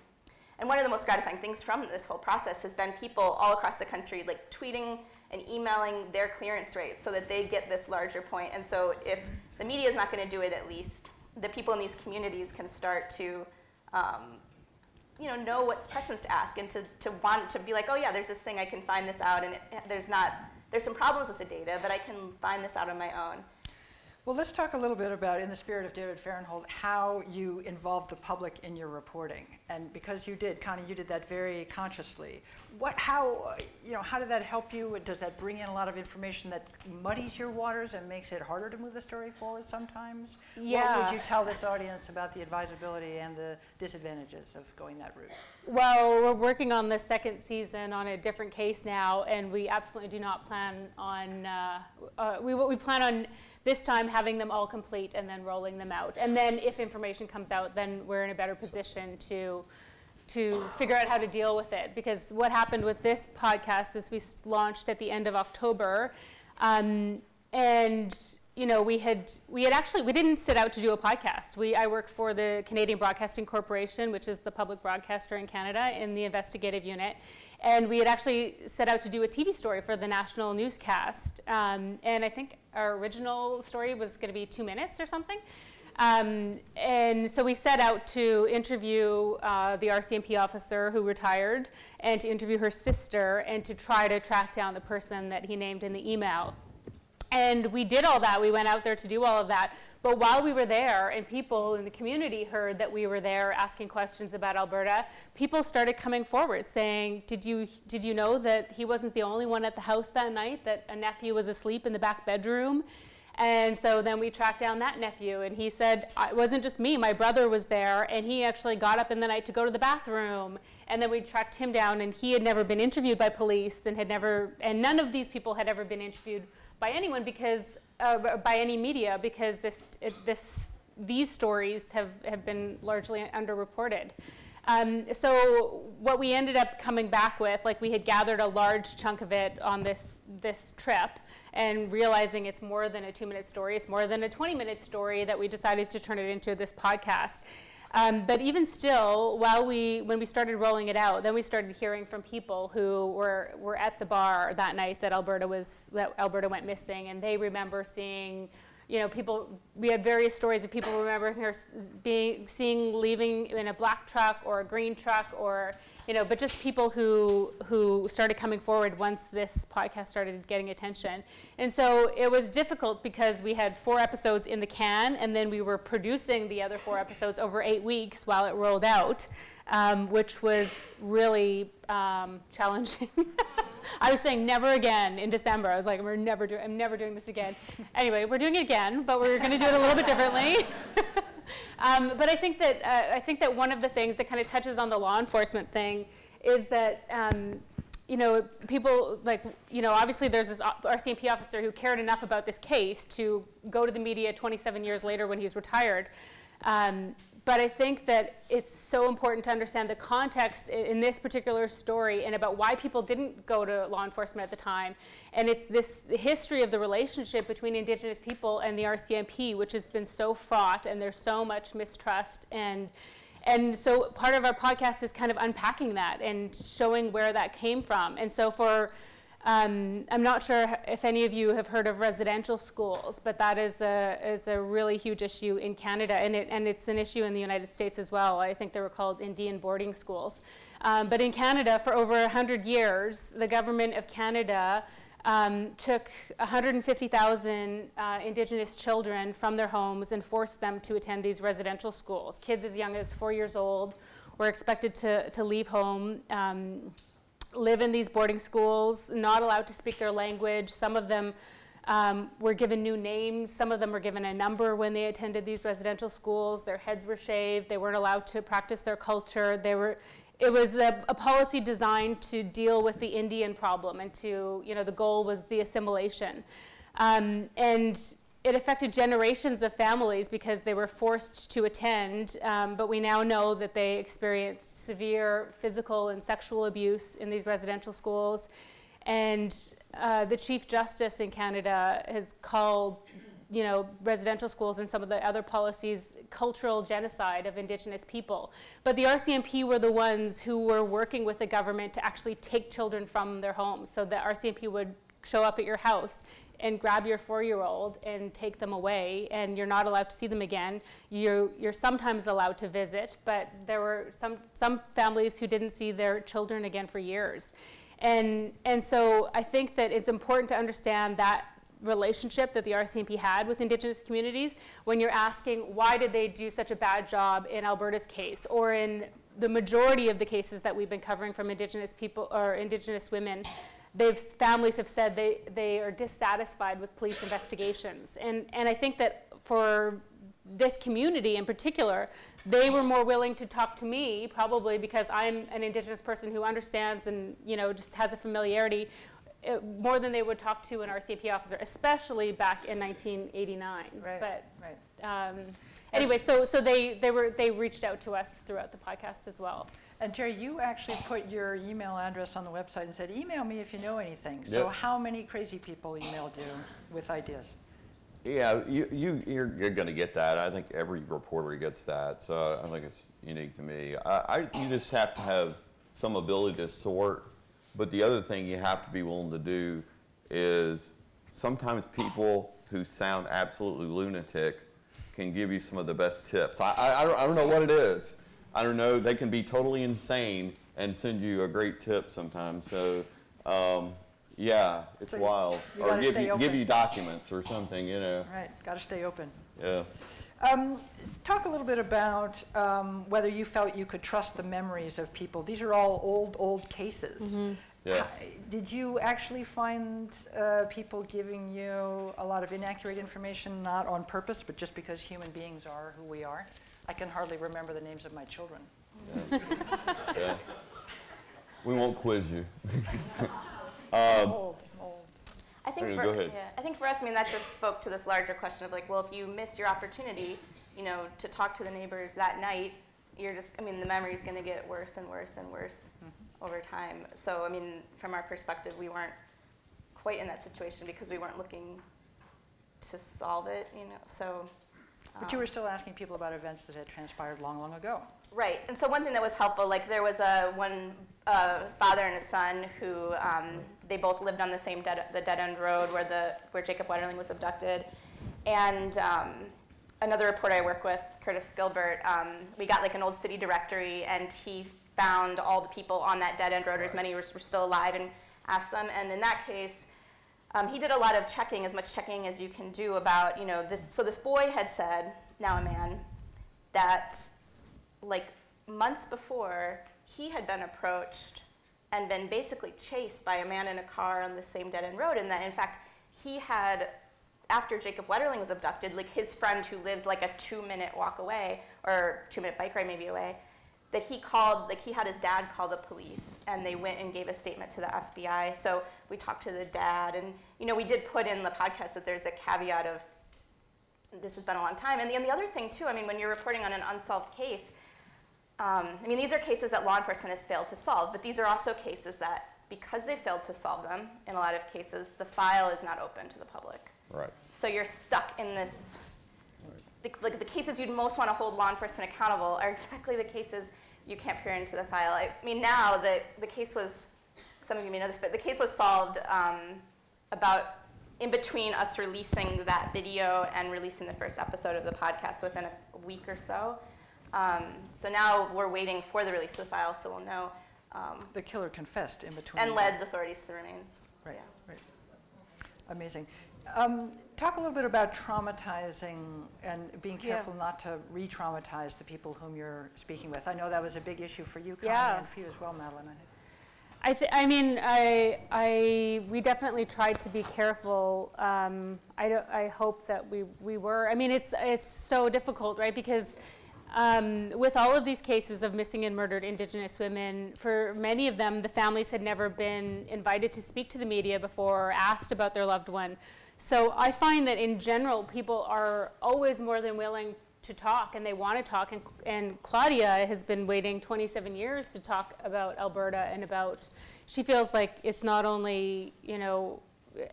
and one of the most gratifying things from this whole process has been people all across the country like tweeting and emailing their clearance rates so that they get this larger point. And so if the media is not going to do it, at least the people in these communities can start to, um, you know, know what questions to ask and to, to want to be like, oh yeah, there's this thing I can find this out, and it, there's not, there's some problems with the data, but I can find this out on my own. Well, let's talk a little bit about, in the spirit of David Fahrenthold, how you involved the public in your reporting. And because you did, Connie, you did that very consciously. What, how, you know, how did that help you? Does that bring in a lot of information that muddies your waters and makes it harder to move the story forward sometimes? What Yeah. would you tell this audience about the advisability and the disadvantages of going that route? Well, we're working on the second season on a different case now, and we absolutely do not plan on, uh, uh, we, we plan on this time having them all complete and then rolling them out. And then if information comes out, then we're in a better position to, to figure out how to deal with it. Because what happened with this podcast is we launched at the end of October, um, and you know we had we had actually we didn't set out to do a podcast. We I work for the Canadian Broadcasting Corporation, which is the public broadcaster in Canada, in the investigative unit, and we had actually set out to do a TV story for the national newscast. Um, and I think our original story was going to be two minutes or something. Um, and so we set out to interview uh, the RCMP officer who retired and to interview her sister and to try to track down the person that he named in the email. And we did all that. We went out there to do all of that. But while we were there and people in the community heard that we were there asking questions about Alberta, people started coming forward saying, did you, did you know that he wasn't the only one at the house that night, that a nephew was asleep in the back bedroom? And so then we tracked down that nephew, and he said, It wasn't just me, my brother was there, and he actually got up in the night to go to the bathroom. And then we tracked him down, and he had never been interviewed by police, and had never, and none of these people had ever been interviewed by anyone because, uh, by any media, because this, this, these stories have, have been largely underreported. Um, so what we ended up coming back with, like we had gathered a large chunk of it on this this trip, and realizing it's more than a two-minute story, it's more than a 20-minute story, that we decided to turn it into this podcast. Um, but even still, while we, when we started rolling it out, then we started hearing from people who were, were at the bar that night that Alberta was, that Alberta went missing, and they remember seeing you know, people, we had various stories of people remembering her being, seeing leaving in a black truck or a green truck or, you know, but just people who, who started coming forward once this podcast started getting attention. And so it was difficult because we had four episodes in the can and then we were producing the other four episodes over eight weeks while it rolled out, um, which was really um, challenging. *laughs* I was saying never again in December. I was like, we're never doing, I'm never doing this again. *laughs* anyway, we're doing it again, but we're going to do it a little bit differently. *laughs* um, but I think that uh, I think that one of the things that kind of touches on the law enforcement thing is that. Um, you know, people like, you know, obviously there's this RCMP officer who cared enough about this case to go to the media 27 years later when he's retired. Um, but I think that it's so important to understand the context in this particular story and about why people didn't go to law enforcement at the time. And it's this history of the relationship between Indigenous people and the RCMP, which has been so fraught, and there's so much mistrust. And and so part of our podcast is kind of unpacking that and showing where that came from. And so for um, I'm not sure if any of you have heard of residential schools, but that is a, is a really huge issue in Canada, and, it, and it's an issue in the United States as well. I think they were called Indian boarding schools. Um, but in Canada, for over 100 years, the government of Canada um, took 150,000 uh, Indigenous children from their homes and forced them to attend these residential schools. Kids as young as four years old were expected to, to leave home. Live in these boarding schools, not allowed to speak their language. Some of them um, were given new names. Some of them were given a number when they attended these residential schools. Their heads were shaved. They weren't allowed to practice their culture. They were. It was a, a policy designed to deal with the Indian problem, and to you know the goal was the assimilation, um, and it affected generations of families because they were forced to attend, um, but we now know that they experienced severe physical and sexual abuse in these residential schools. And uh, the Chief Justice in Canada has called you know, residential schools and some of the other policies cultural genocide of Indigenous people. But the RCMP were the ones who were working with the government to actually take children from their homes. So the RCMP would show up at your house and grab your four-year-old and take them away, and you're not allowed to see them again. You're, you're sometimes allowed to visit, but there were some, some families who didn't see their children again for years. And, and so I think that it's important to understand that relationship that the RCMP had with Indigenous communities when you're asking why did they do such a bad job in Alberta's case or in the majority of the cases that we've been covering from Indigenous people or Indigenous women. They've, families have said they, they are dissatisfied with police investigations. And, and I think that for this community in particular, they were more willing to talk to me, probably because I'm an Indigenous person who understands and you know just has a familiarity uh, more than they would talk to an RCMP officer, especially back in 1989. Right, but right. Um, anyway, so so they they were they reached out to us throughout the podcast as well. And Jerry, you actually put your email address on the website and said, email me if you know anything. So Yep. how many crazy people emailed you with ideas? Yeah, you, you, you're, you're going to get that. I think every reporter gets that, so I think it's unique to me. I, I, you just have to have some ability to sort, but the other thing you have to be willing to do is sometimes people who sound absolutely lunatic can give you some of the best tips. I, I, I don't- I don't know what it is. I don't know. They can be totally insane and send you a great tip sometimes. So, um, yeah, it's So wild. you or gotta give stay you give you documents or something. You know. Right, got to stay open. Yeah. Um, talk a little bit about um, whether you felt you could trust the memories of people. These are all old, old cases. Yeah. Did you actually find uh, people giving you a lot of inaccurate information, not on purpose, but just because human beings are who we are? I can hardly remember the names of my children. Yeah. We won't quiz you. *laughs* um, Old, old. I think for go ahead. yeah, I think for us, I mean, that just spoke to this larger question of like, well, if you miss your opportunity, you know, to talk to the neighbors that night, you're just, I mean, the memory is going to get worse and worse and worse over time. So, I mean, from our perspective, we weren't quite in that situation because we weren't looking to solve it, you know. So, But you were still asking people about events that had transpired long, long ago. Right, and so one thing that was helpful, like there was a one father and a son who um, they both lived on the same dead, the dead end road where the where Jacob Wetterling was abducted, and um, another reporter I work with, Curtis Gilbert, um, we got like an old city directory, and he found all the people on that dead end road, or as many were, were still alive, and asked them. And in that case, um, he did a lot of checking, as much checking as you can do about, you know, this. So this boy had said, now a man, that like months before, he had been approached and been basically chased by a man in a car on the same dead end road, and that in fact he had. After Jacob Wetterling was abducted, like his friend who lives like a two-minute walk away or two-minute bike ride maybe away, that he called, like he had his dad call the police, and they went and gave a statement to the FBI. So we talked to the dad, and you know we did put in the podcast that there's a caveat of this has been a long time. And the, and the other thing too, I mean, when you're reporting on an unsolved case, um, I mean these are cases that law enforcement has failed to solve, but these are also cases that because they failed to solve them, in a lot of cases, the file is not open to the public. Right. So you're stuck in this. The, like the cases you'd most want to hold law enforcement accountable are exactly the cases you can't peer into the file. I mean, now the the case was, some of you may know this, but the case was solved um, about in between us releasing that video and releasing the first episode of the podcast so within a week or so. Um, so now we're waiting for the release of the file, so we'll know. Um, The killer confessed in between. and led the authorities to the remains. Right, right. Amazing. Um, talk a little bit about traumatizing and being Yeah. careful not to re-traumatize the people whom you're speaking with. I know that was a big issue for you, Connie, Yeah. and for you as well, Madeleine. I think. I, th- I mean, I, I, we definitely tried to be careful. Um, I, don't- I hope that we, we were. I mean, it's, it's so difficult, right? Because um, with all of these cases of missing and murdered Indigenous women, for many of them, the families had never been invited to speak to the media before or asked about their loved one. So I find that in general, people are always more than willing to talk and they want to talk. And, and Claudia has been waiting 27 years to talk about Alberta and about, she feels like it's not only, you know,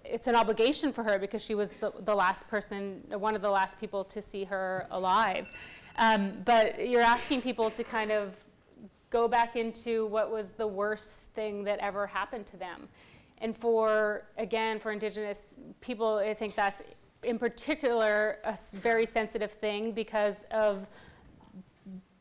it's an obligation for her because she was the, the last person, one of the last people to see her alive. Um, but you're asking people to kind of go back into what was the worst thing that ever happened to them. And for, again, for Indigenous people, I think that's in particular a very sensitive thing because of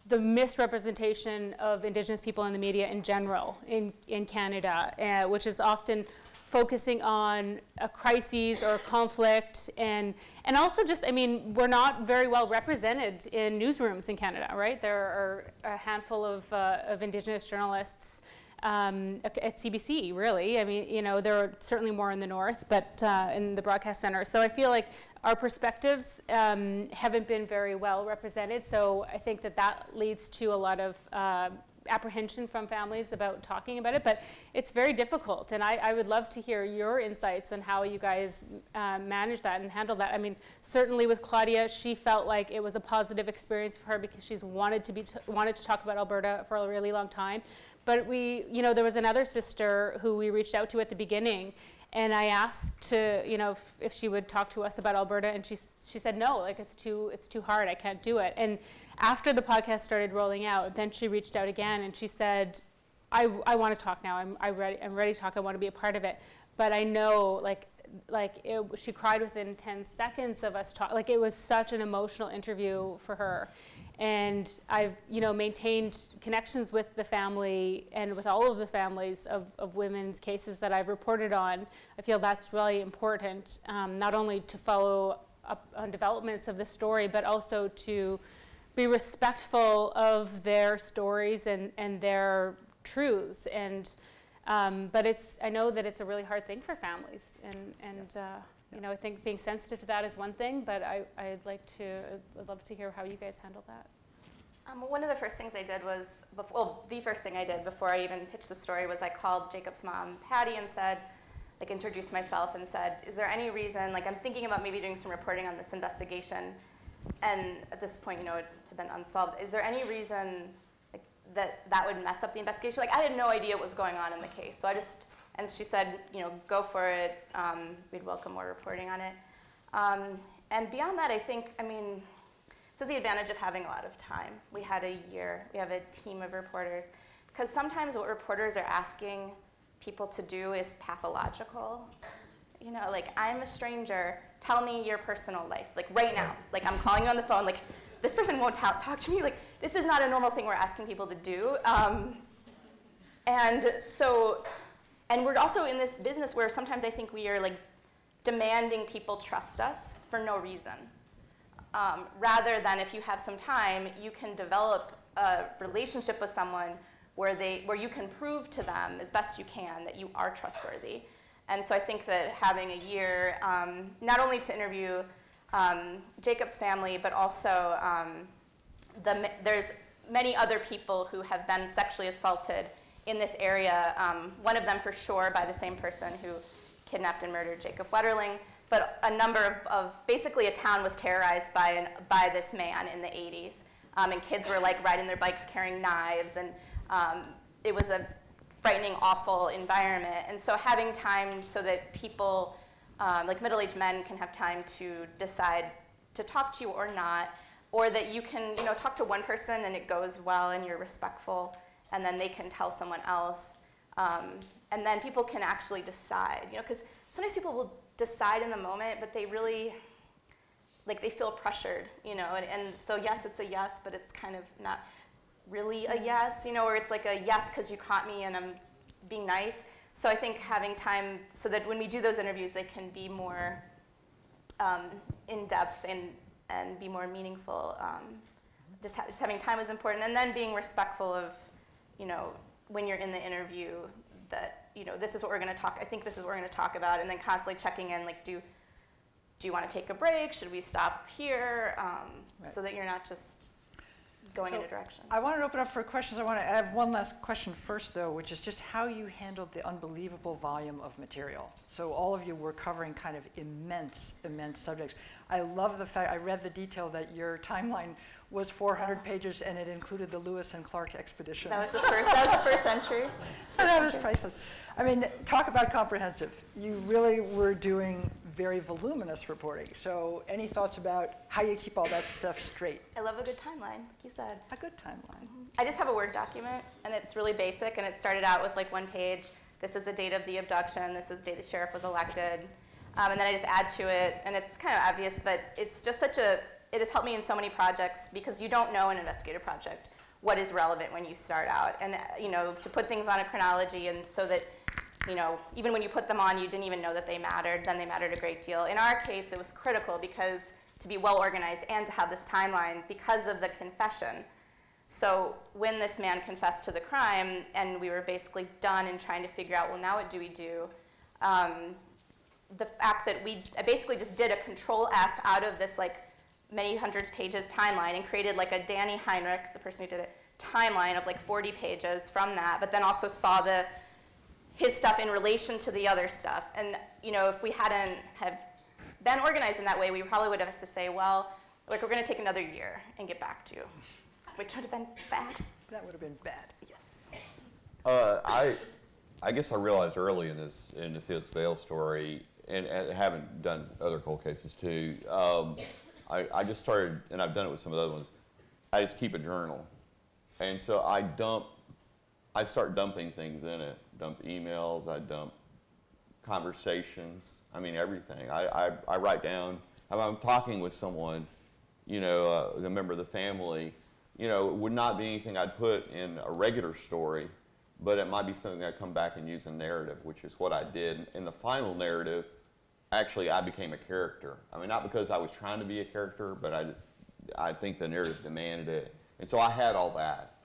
the misrepresentation of Indigenous people in the media in general in, in Canada, uh, which is often focusing on a crises or a conflict. And and also just I mean we're not very well represented in newsrooms in Canada right? There are a handful of, uh, of indigenous journalists um, at CBC really I mean you know there are certainly more in the north but uh, in the broadcast center so I feel like our perspectives um, haven't been very well represented so I think that that leads to a lot of uh, apprehension from families about talking about it, but it's very difficult. And I, I would love to hear your insights on how you guys uh, manage that and handle that. I mean, certainly with Claudia, she felt like it was a positive experience for her because she's wanted to be wanted to talk about Alberta for a really long time. But we, you know, there was another sister who we reached out to at the beginning, and I asked to, you know, if, if, she would talk to us about Alberta, and she she said no, like it's too it's too hard, I can't do it. And after the podcast started rolling out, then she reached out again and she said, I, I want to talk now. I'm I ready I'm ready to talk. I want to be a part of it. But I know like like it, she cried within 10 seconds of us talk like it was such an emotional interview for her and I've you know maintained connections with the family and with all of the families of, of women's cases that I've reported on. I feel that's really important, um, not only to follow up on developments of the story, but also to be respectful of their stories and, and their truths. And um, but it's I know that it's a really hard thing for families, and and uh, you know, I think being sensitive to that is one thing, but I, I'd like to, I'd love to hear how you guys handle that. Um, one of the first things I did was, before, well, the first thing I did before I even pitched the story was I called Jacob's mom, Patty, and said, like, introduced myself and said, is there any reason, like, I'm thinking about maybe doing some reporting on this investigation, and at this point, you know, it had been unsolved. Is there any reason like, that that would mess up the investigation? Like, I had no idea what was going on in the case, so I just and she said, you know, go for it. Um, we'd welcome more reporting on it. Um, and beyond that, I think, I mean, this is the advantage of having a lot of time. We had a year. We have a team of reporters. Because sometimes what reporters are asking people to do is pathological. You know, like, I'm a stranger. Tell me your personal life. Like, right now. Like, I'm calling you on the phone. Like, this person won't talk to me. Like, this is not a normal thing we're asking people to do. Um, and so and we're also in this business where sometimes I think we are like demanding people trust us for no reason. Um, rather than if you have some time, you can develop a relationship with someone where, they, where you can prove to them as best you can that you are trustworthy. And so I think that having a year, um, not only to interview um, Jacob's family, but also um, the, there's many other people who have been sexually assaulted in this area, um, one of them for sure by the same person who kidnapped and murdered Jacob Wetterling, but a number of, of basically a town was terrorized by, an, by this man in the 80s. Um, and kids were like riding their bikes carrying knives, and um, it was a frightening, awful environment. And so having time so that people, um, like middle-aged men, can have time to decide to talk to you or not, or that you can, you know, talk to one person and it goes well and you're respectful and then they can tell someone else. Um, and then people can actually decide, you know, because sometimes people will decide in the moment, but they really, like, they feel pressured, you know, and, and so yes, it's a yes, but it's kind of not really a yes, you know, or it's like a yes because you caught me and I'm being nice. So I think having time so that when we do those interviews, they can be more um, in depth and, and be more meaningful. Um, just, ha just having time is important, and then being respectful of you know, when you're in the interview that, you know, this is what we're going to talk, I think this is what we're going to talk about, and then constantly checking in, like, do, do you want to take a break? Should we stop here? Um, right. So that you're not just going so in a direction. I want to open up for questions. I want to have one last question first, though, which is just how you handled the unbelievable volume of material. So all of you were covering kind of immense, immense subjects. I love the fact, I read the detail that your *laughs* timeline was 400 pages and it included the Lewis and Clark expedition. That was the first, that was the first entry. that was priceless. I mean, talk about comprehensive. You really were doing very voluminous reporting. So any thoughts about how you keep all that stuff straight? I love a good timeline, like you said. A good timeline. Mm -hmm. I just have a Word document and it's really basic and it started out with like one page. This is the date of the abduction. This is the date the sheriff was elected. Um, and then I just add to it and it's kind of obvious, but it's just such a it has helped me in so many projects because you don't know in an investigative project what is relevant when you start out. And, you know, to put things on a chronology and so that you know, even when you put them on, you didn't even know that they mattered, then they mattered a great deal. In our case, it was critical because to be well organized and to have this timeline because of the confession. So when this man confessed to the crime and we were basically done and trying to figure out, well, now what do we do? Um, the fact that we basically just did a control F out of this like many hundreds pages timeline and created like a Danny Heinrich, the person who did it, timeline of like 40 pages from that, but then also saw the his stuff in relation to the other stuff. And you know, if we hadn't have been organized in that way, we probably would have to say, well, like we're going to take another year and get back to you, which would have been bad. That would have been bad. Yes. Uh, I, I guess I realized early in this in the Felix Vail story, and, and having done other cold cases too, um, I, I just started, and I've done it with some of the other ones. I just keep a journal, and so I dump, I start dumping things in it. Dump emails. I dump conversations. I mean everything. I, I, I write down. If I'm talking with someone, you know, uh, a member of the family, you know, it would not be anything I'd put in a regular story, but it might be something I'd come back and use in narrative, which is what I did. In the final narrative, actually, I became a character. I mean, not because I was trying to be a character, but I, I think the narrative demanded it. And so I had all that.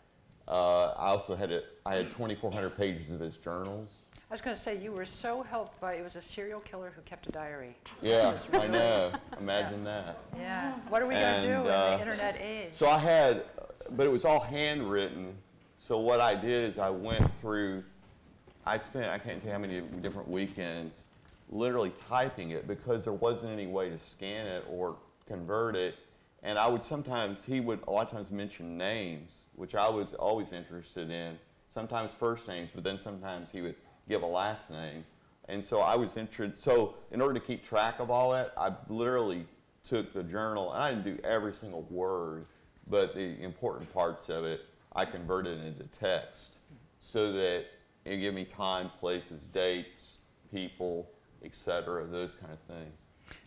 Uh, I also had it. I had 2,400 pages of his journals. I was going to say, you were so helped by, it was a serial killer who kept a diary. Yeah, I know. *laughs* Imagine that. Yeah. What are we going to do in the uh, internet age? So I had, but it was all handwritten. So what I did is I went through, I spent, I can't tell you how many different weekends literally typing it because there wasn't any way to scan it or convert it. And I would sometimes, he would a lot of times mention names, which I was always interested in. Sometimes first names, but then sometimes he would give a last name. And so I was interested. So in order to keep track of all that, I literally took the journal, and I didn't do every single word, but the important parts of it, I converted into text so that it gave me time, places, dates, people, etc., those kind of things.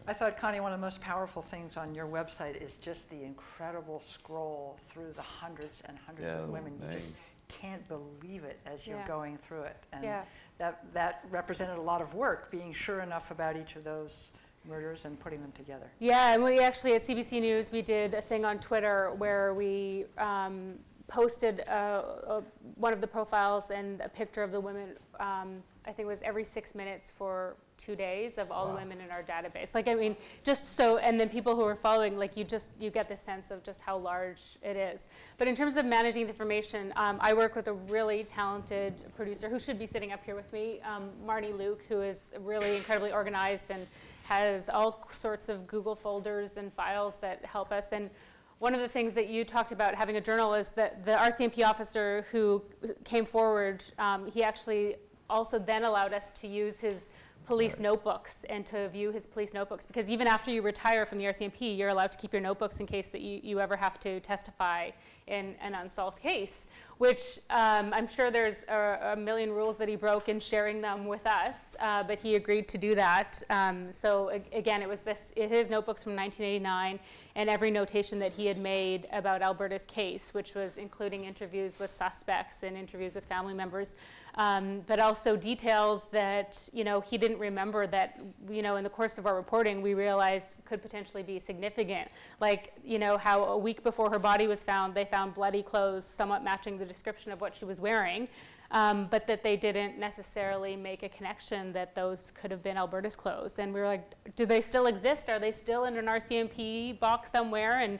I thought, Connie, one of the most powerful things on your website is just the incredible scroll through the hundreds and hundreds Yeah, of the women. You just can't believe it as you're going through it. And Yeah. that, that represented a lot of work, being sure enough about each of those murders and putting them together. Yeah, and we actually at CBC News we did a thing on Twitter where we um, posted uh, uh, one of the profiles and a picture of the women. Um, I think it was every six minutes for two days of all the women in our database. Like I mean, just so, and then people who are following, like you just you get the sense of just how large it is. But in terms of managing the information, um, I work with a really talented producer who should be sitting up here with me, um, Marnie Luke, who is really incredibly organized and has all sorts of Google folders and files that help us. And one of the things that you talked about having a journal is that the RCMP officer who came forward, um, he actually also then allowed us to use his police notebooks and to view his police notebooks because even after you retire from the RCMP, you're allowed to keep your notebooks in case that you, you ever have to testify in an unsolved case, which um, I'm sure there's a, a million rules that he broke in sharing them with us, uh, but he agreed to do that. Um, so again, it was this his notebooks from 1989 and every notation that he had made about Alberta's case, which was including interviews with suspects and interviews with family members, um, but also details that you know he didn't remember that you know in the course of our reporting we realized could potentially be significant, like you know how a week before her body was found they found bloody clothes somewhat matching the description of what she was wearing. Um, but that they didn't necessarily make a connection that those could have been Alberta's clothes. And we were like, do they still exist? Are they still in an RCMP box somewhere? And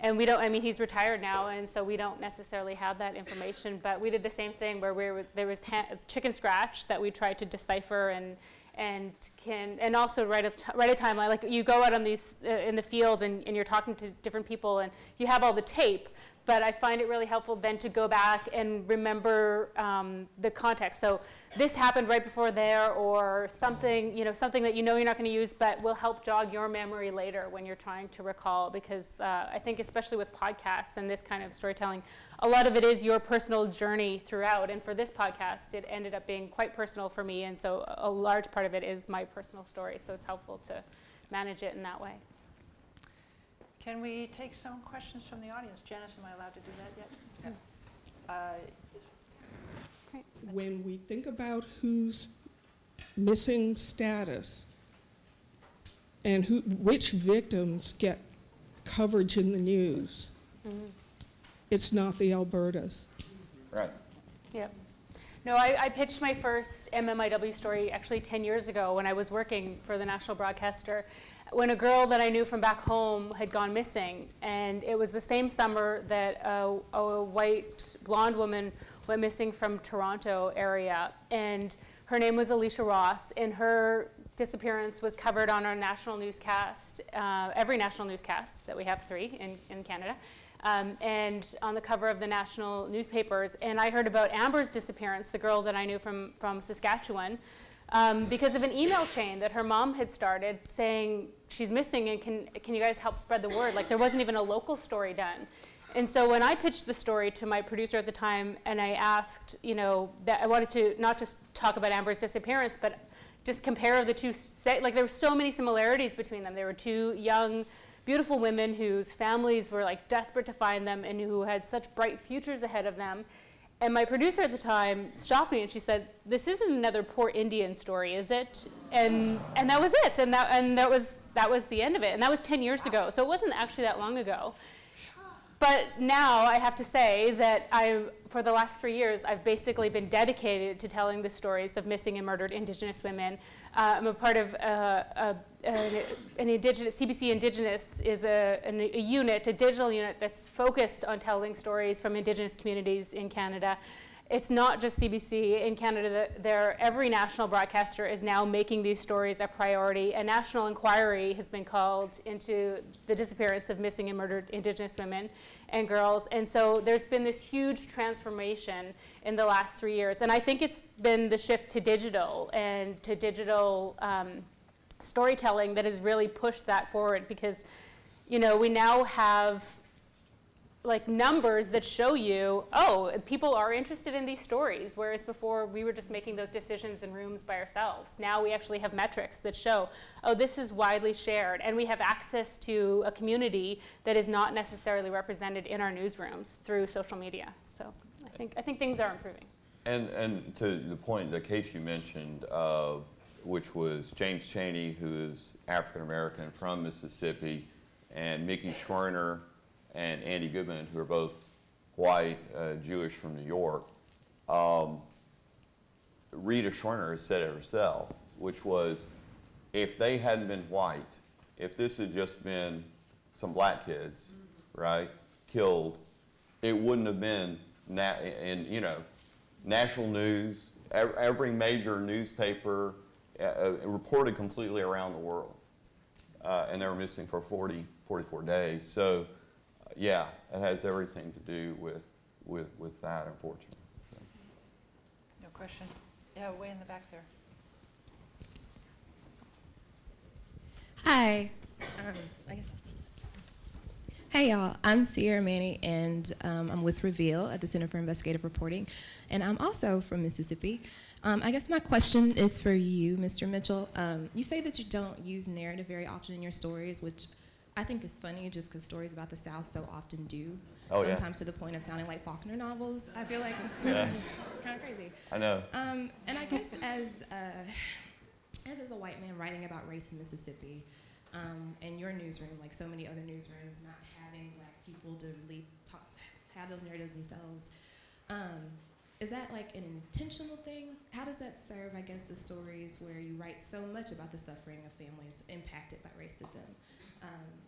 and we don't. I mean, he's retired now, and so we don't necessarily have that information. But we did the same thing where we were, there was chicken scratch that we tried to decipher and and can and also write a write a timeline. Like you go out on these uh, in the field and, and you're talking to different people and you have all the tape. But I find it really helpful then to go back and remember um, the context. So this happened right before there, or something you know something that you know you're not going to use, but will help jog your memory later when you're trying to recall. Because uh, I think especially with podcasts and this kind of storytelling, a lot of it is your personal journey throughout. And for this podcast, it ended up being quite personal for me, and so a large part of it is my personal story. So it's helpful to manage it in that way. Can we take some questions from the audience? Janice, am I allowed to do that yet? Uh, When we think about who's missing status and who, which victims get coverage in the news. Mhm. It's not the Albertas. Right. Yep. No, I, I pitched my first MMIW story actually 10 years ago when I was working for the national broadcaster. When a girl that I knew from back home had gone missing, and it was the same summer that a, a white blonde woman went missing from Toronto area, and her name was Alicia Ross, and her disappearance was covered on our national newscast, uh, every national newscast that we have three in, in Canada um, and on the cover of the national newspapers. And I heard about Amber's disappearance, the girl that I knew from, from Saskatchewan, um, because of an email chain that her mom had started saying she's missing and can, can you guys help spread the word? Like there wasn't even a local story done. And so when I pitched the story to my producer at the time and I asked, you know, that I wanted to not just talk about Amber's disappearance, but just compare the two, like there were so many similarities between them. They were two young, beautiful women whose families were like desperate to find them and who had such bright futures ahead of them. And my producer at the time stopped me and she said, "This isn't another poor Indian story, is it?" And and that was it. And that and that was that was the end of it. And that was 10 years ago. So it wasn't actually that long ago. But now I have to say that I, for the last three years, I've basically been dedicated to telling the stories of missing and murdered Indigenous women. Uh, I'm a part of uh, a, an, an Indigenous, CBC Indigenous is a, a unit, a digital unit that's focused on telling stories from Indigenous communities in Canada it's not just CBC in Canada. There, every national broadcaster is now making these stories a priority. A national inquiry has been called into the disappearance of missing and murdered Indigenous women and girls. And so there's been this huge transformation in the last three years. And I think it's been the shift to digital and to digital um, storytelling that has really pushed that forward because, you know, we now have like numbers that show you, oh, people are interested in these stories, whereas before we were just making those decisions in rooms by ourselves. Now we actually have metrics that show, oh, this is widely shared, and we have access to a community that is not necessarily represented in our newsrooms through social media. So I think I think things are improving. And and to the point, the case you mentioned, uh, which was James Chaney, who is African American from Mississippi, and Mickey Schwerner and Andy Goodman, who are both white, uh, Jewish from New York, um, Rita Schwerner has said it herself, which was if they hadn't been white, if this had just been some black kids, right, killed, it wouldn't have been na- in you know national news. Every major newspaper uh, uh, reported completely around the world, uh, and they were missing for 40, 44 days. So yeah, it has everything to do with, with, with that, unfortunately. So. No question. Yeah, way in the back there. Hi. Um, I guess I'll Hey y'all, I'm Sierra Mannie and um, I'm with Reveal at the Center for Investigative Reporting and I'm also from Mississippi. Um, I guess my question is for you, Mr. Mitchell. Um, you say that you don't use narrative very often in your stories, which I think it's funny just because stories about the South so often do. Oh, sometimes yeah. to the point of sounding like Faulkner novels. I feel like it's kind, yeah. of, kind of crazy. I know. Um, and I guess as uh, as as a white man writing about race in Mississippi, um, and your newsroom, like so many other newsrooms, not having black people to really talk, have those narratives themselves. Um, is that like an intentional thing? How does that serve, I guess, the stories where you write so much about the suffering of families impacted by racism? Um,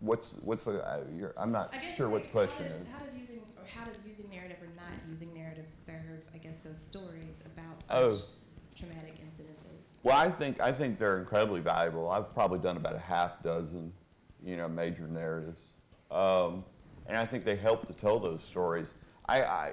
what's what's the? Uh, I'm not sure what the question how does, is. How does using or how does using narrative or not using narrative serve? I guess those stories about Oh. such traumatic incidences. Well, I think I think they're incredibly valuable. I've probably done about a half dozen, you know, major narratives, um, and I think they help to tell those stories. I, I,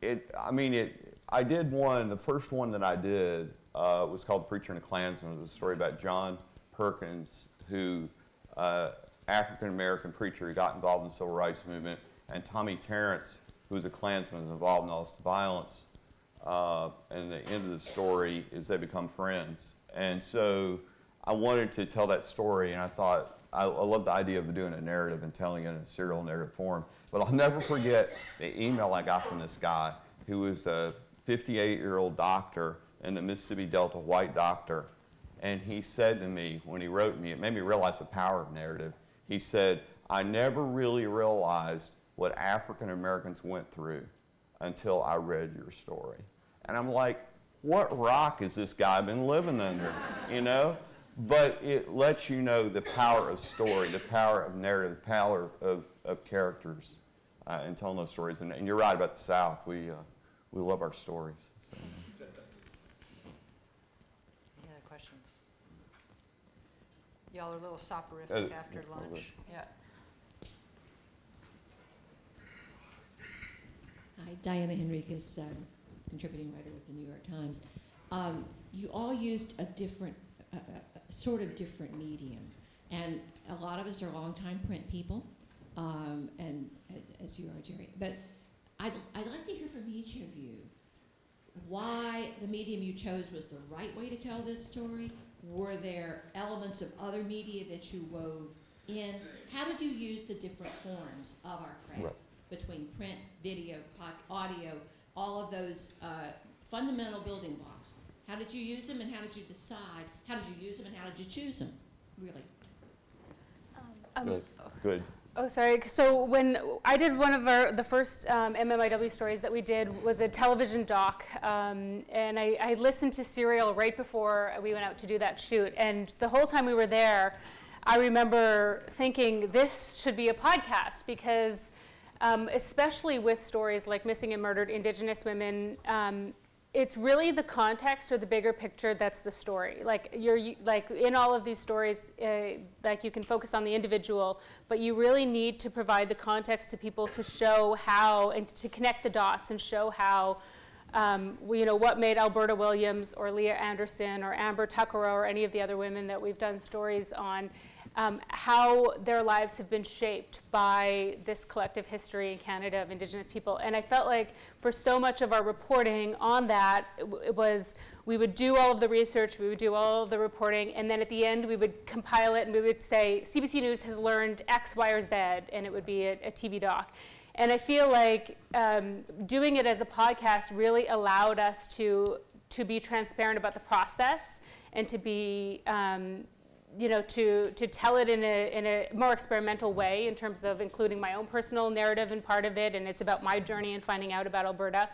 it, I mean, it. I did one. The first one that I did uh, was called "Preacher and a Klansman." It was a story about John Perkins, who uh, African American preacher who got involved in the civil rights movement, and Tommy Tarrants, who was a Klansman involved in all this violence. Uh, and the end of the story is they become friends. And so I wanted to tell that story, and I thought I, I love the idea of doing a narrative and telling it in a serial narrative form. But I'll never forget the email I got from this guy who was a 58 year old doctor in the Mississippi Delta white doctor. And he said to me, when he wrote me, it made me realize the power of narrative. He said, I never really realized what African Americans went through until I read your story. And I'm like, what rock has this guy been living under? *laughs* You know? But it lets you know the power of story, the power of narrative, the power of, of characters uh, and telling those stories. And, and, you're right about the South. We, uh, we love our stories. So. Any other questions? Y'all are a little soporific uh, after lunch. Yeah. Hi, Diana Henriques, um, contributing writer with the New York Times. Um, you all used a different, uh, sort of different medium, and a lot of us are longtime print people, um, and as you are, Jerry. But I'd, I'd like to hear from each of you why the medium you chose was the right way to tell this story. Were there elements of other media that you wove in? How did you use the different forms of our craft? Right between print, video, audio, all of those uh, fundamental building blocks. How did you use them and how did you decide? How did you use them and how did you choose them? Really. Um, Good. Good. Oh, sorry. So when I did one of our, the first um, MMIW stories that we did was a television doc, um, and I, I, listened to Serial right before we went out to do that shoot. And the whole time we were there, I remember thinking this should be a podcast because um, especially with stories like missing and murdered Indigenous women. It's really the context or the bigger picture that's the story. Like you're like in all of these stories, uh, like you can focus on the individual, but you really need to provide the context to people to show how and to connect the dots and show how. Um, you know, what made Alberta Williams or Leah Anderson or Amber Tuckanow or any of the other women that we've done stories on um, how their lives have been shaped by this collective history in Canada of Indigenous people. And I felt like for so much of our reporting on that, it, it, was we would do all of the research, we would do all of the reporting, and then at the end we would compile it and we would say, CBC News has learned X, Y, or Z, and it would be a, a TV doc. And I feel like um, doing it as a podcast really allowed us to, to be transparent about the process and to be um, you know, to, to tell it in a, in a more experimental way in terms of including my own personal narrative in part of it, and it's about my journey and finding out about Alberta.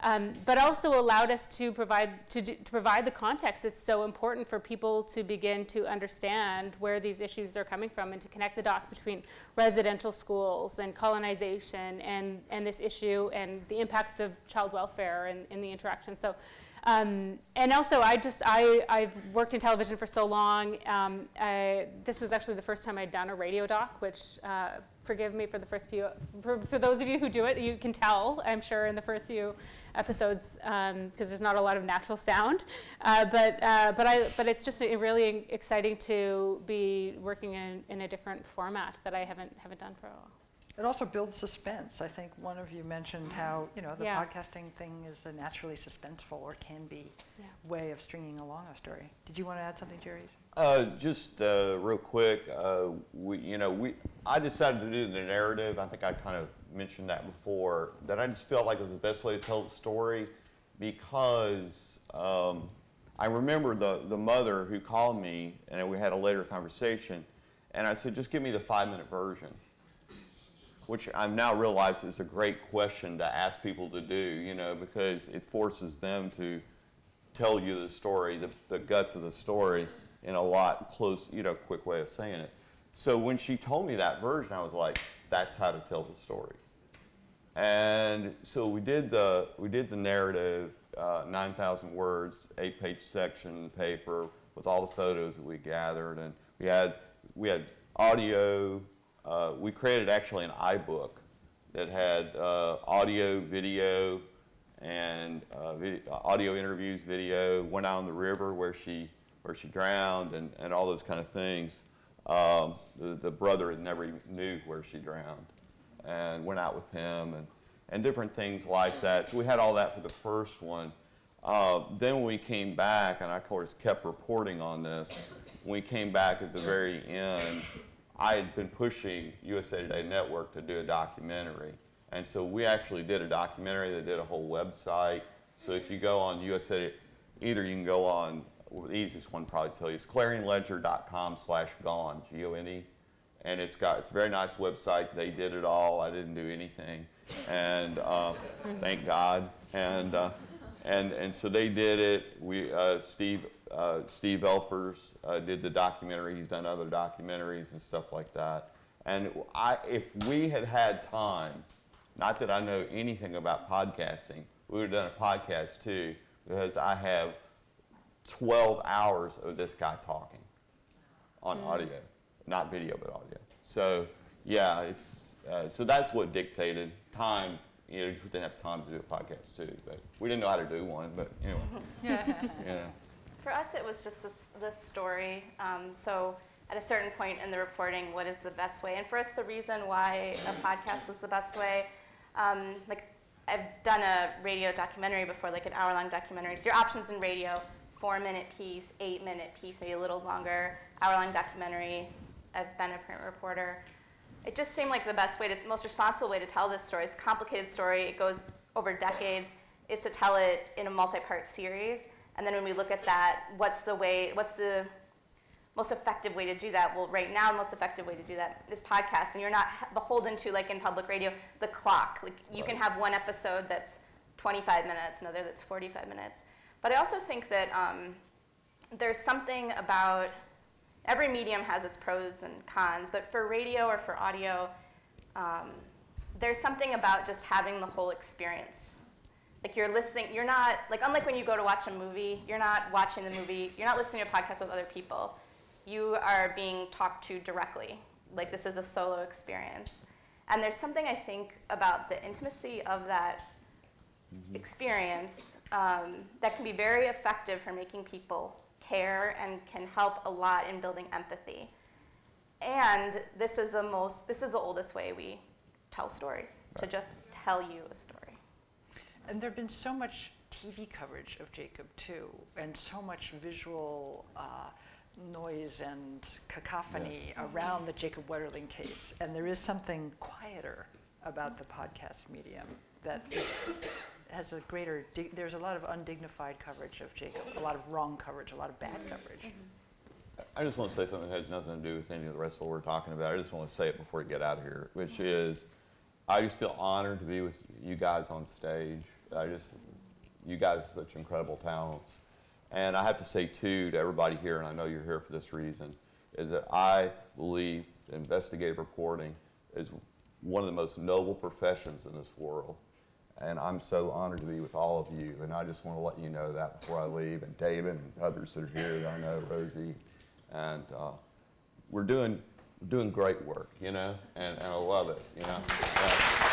Um, but also allowed us to provide, to, do, to provide the context that's so important for people to begin to understand where these issues are coming from and to connect the dots between residential schools and colonization and, and this issue and the impacts of child welfare and, and the interaction. So um, and also, I just, I, I've worked in television for so long. Um, I, this was actually the first time I'd done a radio doc, which, uh, forgive me for the first few, for, for those of you who do it, you can tell, I'm sure, in the first few episodes, because um, there's not a lot of natural sound. Uh, but, uh, but, I, but it's just really exciting to be working in, in a different format that I haven't, haven't done for a while. It also builds suspense. I think one of you mentioned how, you know, the yeah. podcasting thing is a naturally suspenseful or can be yeah. way of stringing along a story. Did you want to add something, Jerry? Uh, just uh, real quick, uh, we, you know, we, I decided to do the narrative. I think I kind of mentioned that before, that I just felt like it was the best way to tell the story because um, I remember the, the mother who called me and we had a later conversation and I said, just give me the five minute version which I've now realized is a great question to ask people to do, you know, because it forces them to tell you the story, the, the guts of the story in a lot close, you know, quick way of saying it. So when she told me that version, I was like, that's how to tell the story. And so we did the, we did the narrative, uh, 9,000 words, eight page section paper with all the photos that we gathered. And we had, we had audio, uh, we created actually an iBook that had uh, audio, video, and uh, video, audio interviews, video, went out on the river where she, where she drowned and, and all those kind of things. Um, the, the brother had never knew where she drowned and went out with him and, and different things like that. So we had all that for the first one. Uh, then when we came back, and I of course kept reporting on this, when we came back at the very end, I had been pushing USA Today Network to do a documentary. And so we actually did a documentary that did a whole website. So if you go on USA, either you can go on, well, the easiest one probably tell you is clarionledger.com slash gone, G-O-N-E. And it's got, it's a very nice website. They did it all. I didn't do anything. And uh, thank God. And, uh, and, and so they did it. We, uh, Steve, uh, Steve Elfers uh, did the documentary. He's done other documentaries and stuff like that. And I, if we had had time, not that I know anything about podcasting, we would have done a podcast too, because I have 12 hours of this guy talking on audio, not video, but audio. So, yeah, it's, uh, so that's what dictated time. You know, we didn't have time to do a podcast too, but we didn't know how to do one, but anyway. *laughs* yeah. For us, it was just this, this story. Um, so at a certain point in the reporting, what is the best way? And for us, the reason why a podcast was the best way, um, like I've done a radio documentary before, like an hour-long documentary. So your options in radio, four-minute piece, eight-minute piece, maybe a little longer, hour-long documentary. I've been a print reporter. It just seemed like the best way to, most responsible way to tell this story. It's a complicated story. It goes over decades. Is to tell it in a multi-part series. And then when we look at that, what's the way, what's the most effective way to do that? Well, right now, the most effective way to do that is podcast, and you're not beholden to, like in public radio, the clock. Like you can have one episode that's 25 minutes, another that's 45 minutes. But I also think that um, there's something about every medium has its pros and cons, but for radio or for audio, um, there's something about just having the whole experience like you're listening you're not like unlike when you go to watch a movie you're not watching the movie you're not listening to a podcast with other people. You are being talked to directly. Like this is a solo experience. And there's something i think about the intimacy of that experience um, that can be very effective for making people care and can help a lot in building empathy. And this is the most this is the oldest way we tell stories to just tell you a story And there have been so much TV coverage of Jacob too, and so much visual uh, noise and cacophony around the Jacob Wetterling case. And there is something quieter about the podcast medium that is, has a greater, there's a lot of undignified coverage of Jacob, a lot of wrong coverage, a lot of bad coverage. I just want to say something that has nothing to do with any of the rest of what we're talking about. I just want to say it before we get out of here, which is I just feel honored to be with you guys on stage. I just, you guys are such incredible talents. And I have to say, too, to everybody here, and I know you're here for this reason, is that I believe investigative reporting is one of the most noble professions in this world. And I'm so honored to be with all of you. And I just want to let you know that before I leave, and David and others that are here that I know, Rosie. And uh, we're doing, doing great work, you know, and, and I love it, you know. Yeah.